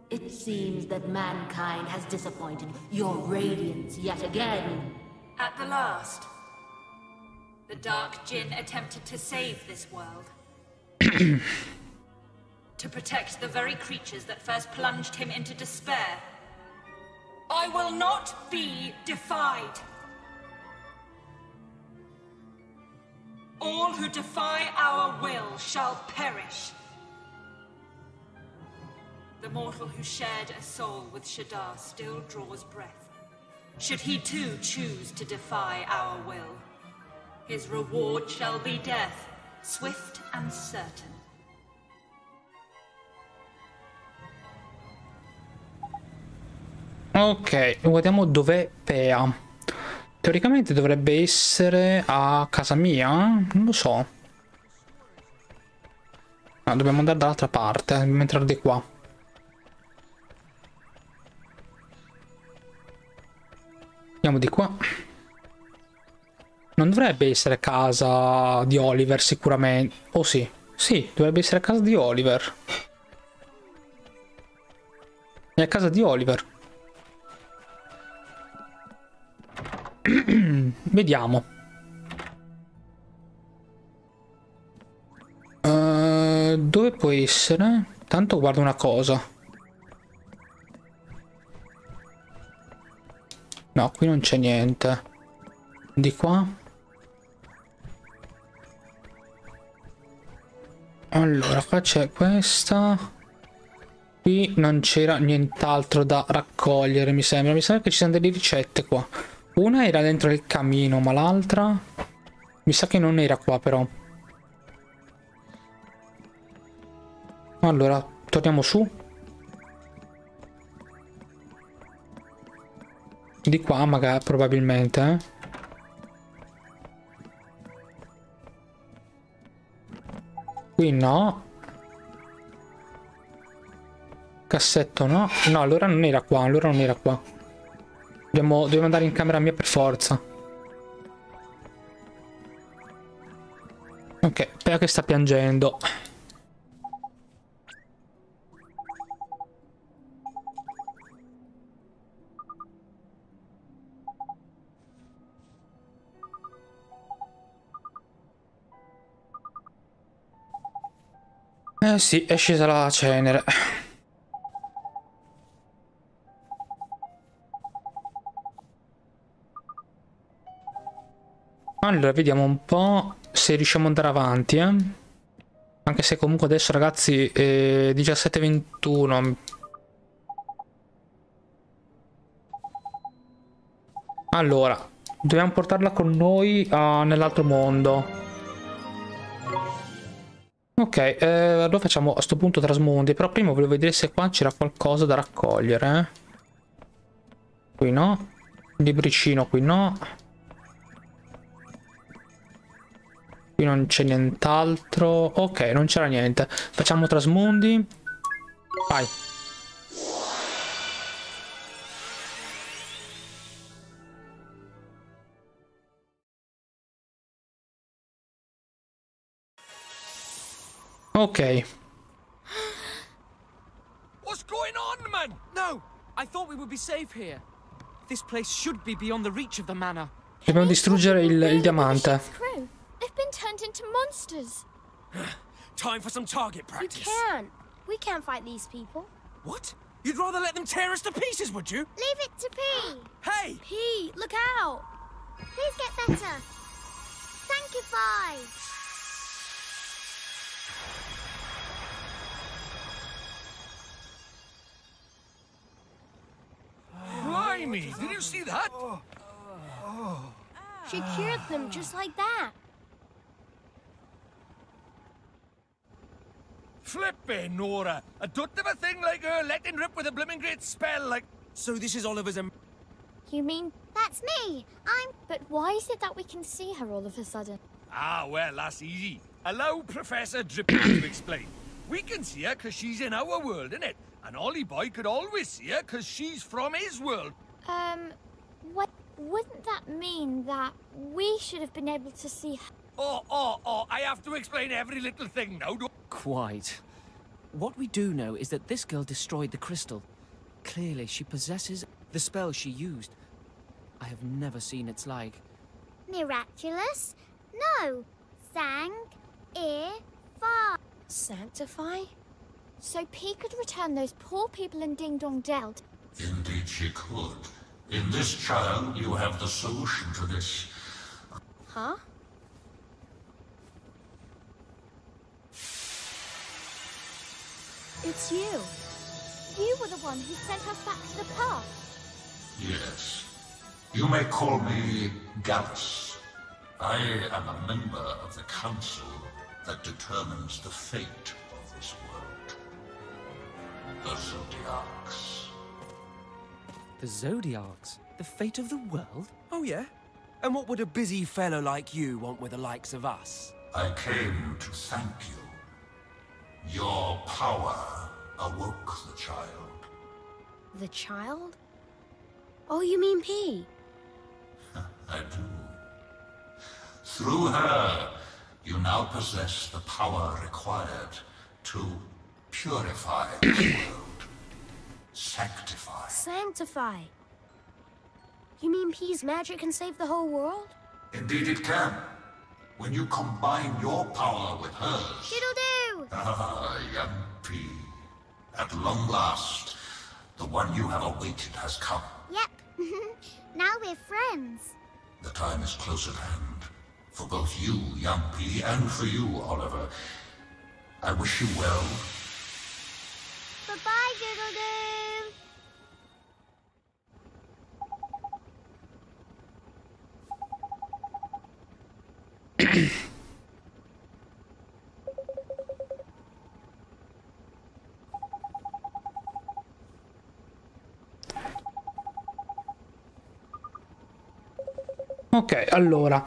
It seems that mankind has disappointed your radiance yet again. At the last, the Dark Jinn attempted to save this world. [CLEARS THROAT] to protect the very creatures that first plunged him into despair. I will not be defied. All who defy our will shall perish. The mortal who shared a soul with Shadar still draws breath. Should he too choose to defy our will, his reward shall be death, swift and certain. Ok, guardiamo dov'è Pea. Teoricamente dovrebbe essere a casa mia? Non lo so. No, dobbiamo andare dall'altra parte, dobbiamo entrare di qua. Andiamo di qua. Non dovrebbe essere casa di Oliver sicuramente. Oh, sì. Sì, dovrebbe essere casa di Oliver. È a casa di Oliver. [CLEARS THROAT] Vediamo. Uh, dove può essere? Tanto guardo una cosa. No, qui non c'è niente. Di qua? Allora, qua c'è questa. Qui non c'era nient'altro da raccogliere, mi sembra. Mi sembra che ci siano delle ricette qua. Una era dentro il camino, ma l'altra... Mi sa che non era qua però. Allora, torniamo su. Di qua magari, probabilmente, eh. Qui no. Cassetto no. No, allora non era qua, allora non era qua. Dobbiamo, dobbiamo andare in camera mia per forza. Ok, spero che sta piangendo. Eh sì, è scesa la cenere. Allora, vediamo un po' se riusciamo ad andare avanti, eh. Anche se comunque adesso, ragazzi, eh, è 17.21. Allora, dobbiamo portarla con noi uh, nell'altro mondo. Ok, eh, allora facciamo a questo punto trasmondi, però prima volevo vedere se qua c'era qualcosa da raccogliere. Eh. Qui no. Libricino qui no. Qui non c'è nient'altro. Ok, non c'era niente. Facciamo trasmondi. Vai. Ok. What's going on, man? No, I thought we would be safe here. This place should be beyond the reach of the manor. Dobbiamo distruggere il, il diamante. They've been turned into monsters. [SIGHS] Time for some target You practice. can't. We can't fight these people. What? You'd rather let them tear us to pieces, would you? Leave it to P. [GASPS] Hey! P, look out! Please get better. Thank you, Five. Blimey, did you see that? She cured them just like that. Flippin' Nora. A don't a thing like her letting rip with a blooming great spell like... So this is Oliver's... You mean... That's me. I'm... But why is it that we can see her all of a sudden? Ah, well, that's easy. Allow Professor Drippy to explain. We can see her because she's in our world, innit? And Ollie Boy could always see her because she's from his world. Um, what... Wouldn't that mean that we should have been able to see her? Oh, oh, oh, I have to explain every little thing now, don't... Quite. What we do know is that this girl destroyed the crystal. Clearly, she possesses the spell she used. I have never seen its like. Miraculous? No. Sang. Ear. Far. Sanctify? So P could return those poor people in Ding Dong Dell Indeed she could. In this child, you have the solution to this. Huh? It's you. You were the one who sent us back to the past. Yes. You may call me Gallus. I am a member of the council that determines the fate of this world. The Zodiacs. The Zodiacs? The fate of the world? Oh, yeah? And what would a busy fellow like you want with the likes of us? I came to thank you. Your power awoke the child. The child? Oh, you mean P? [LAUGHS] I do. Through her, you now possess the power required to purify this world, sanctify. Sanctify. You mean P's magic can save the whole world? Indeed it can. When you combine your power with hers. Diddle-doo! Ah, young P. At long last, the one you have awaited has come. Yep. [LAUGHS] now we're friends. The time is close at hand. For both you, young P, and for you, Oliver. I wish you well. Bye-bye, Diddle-doo! [CLEARS THROAT] Ok, allora.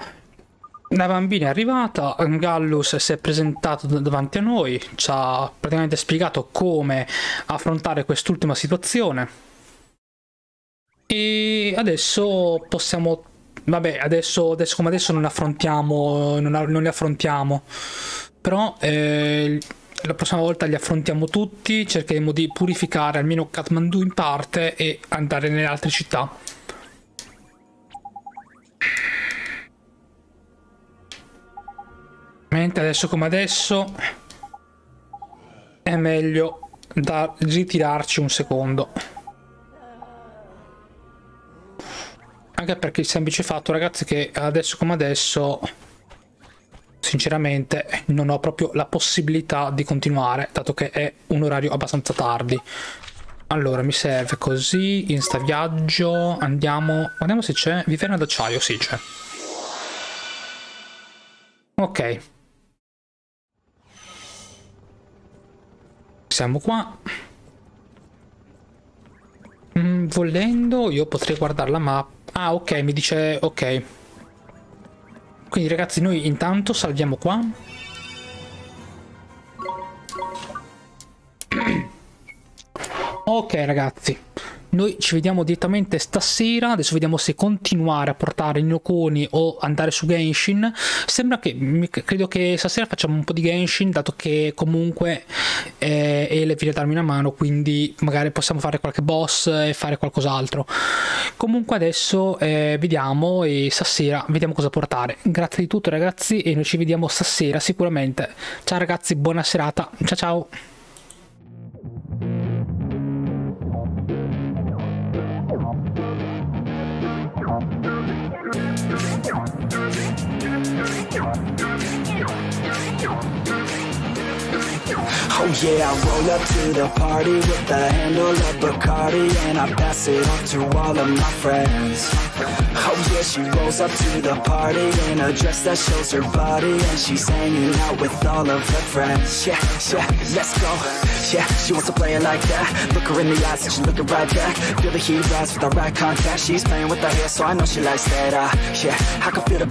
La bambina è arrivata, Gallus si è presentato davanti a noi, ci ha praticamente spiegato come affrontare quest'ultima situazione. E adesso possiamo... Vabbè, adesso, adesso come adesso non affrontiamo, non, non li affrontiamo. Però eh, la prossima volta li affrontiamo tutti, cercheremo di purificare almeno Kathmandu in parte e andare nelle altre città. Mentre adesso come adesso è meglio da ritirarci un secondo. Anche perché il semplice fatto ragazzi che adesso come adesso sinceramente non ho proprio la possibilità di continuare dato che è un orario abbastanza tardi. Allora, mi serve così, insta viaggio, andiamo... Guardiamo se c'è... Viverna d'acciaio, sì c'è. Ok. Siamo qua. Mm, volendo io potrei guardare la mappa. Ah, ok, mi dice... Ok. Quindi ragazzi, noi intanto salviamo qua. [CLEARS THROAT] ok ragazzi. Noi ci vediamo direttamente stasera, adesso vediamo se continuare a portare i Nokoni o andare su Genshin. Sembra che, credo che stasera facciamo un po' di Genshin, dato che comunque eh, Ele viene a darmi una mano, quindi magari possiamo fare qualche boss e fare qualcos'altro. Comunque adesso eh, vediamo e stasera vediamo cosa portare. Grazie di tutto ragazzi e noi ci vediamo stasera sicuramente. Ciao ragazzi, buona serata. Ciao ciao. Oh yeah, I roll up to the party with the handle of Bacardi And I pass it off to all of my friends. Oh yeah, she rolls up to the party in a dress that shows her body And she's hanging out with all of her friends. Yeah, yeah, let's go. Yeah, she wants to play it like that. Look her in the eyes and she's looking right back. Feel the heat rise with the right contact. She's playing with her hair so I know she likes that uh, Yeah, I can feel the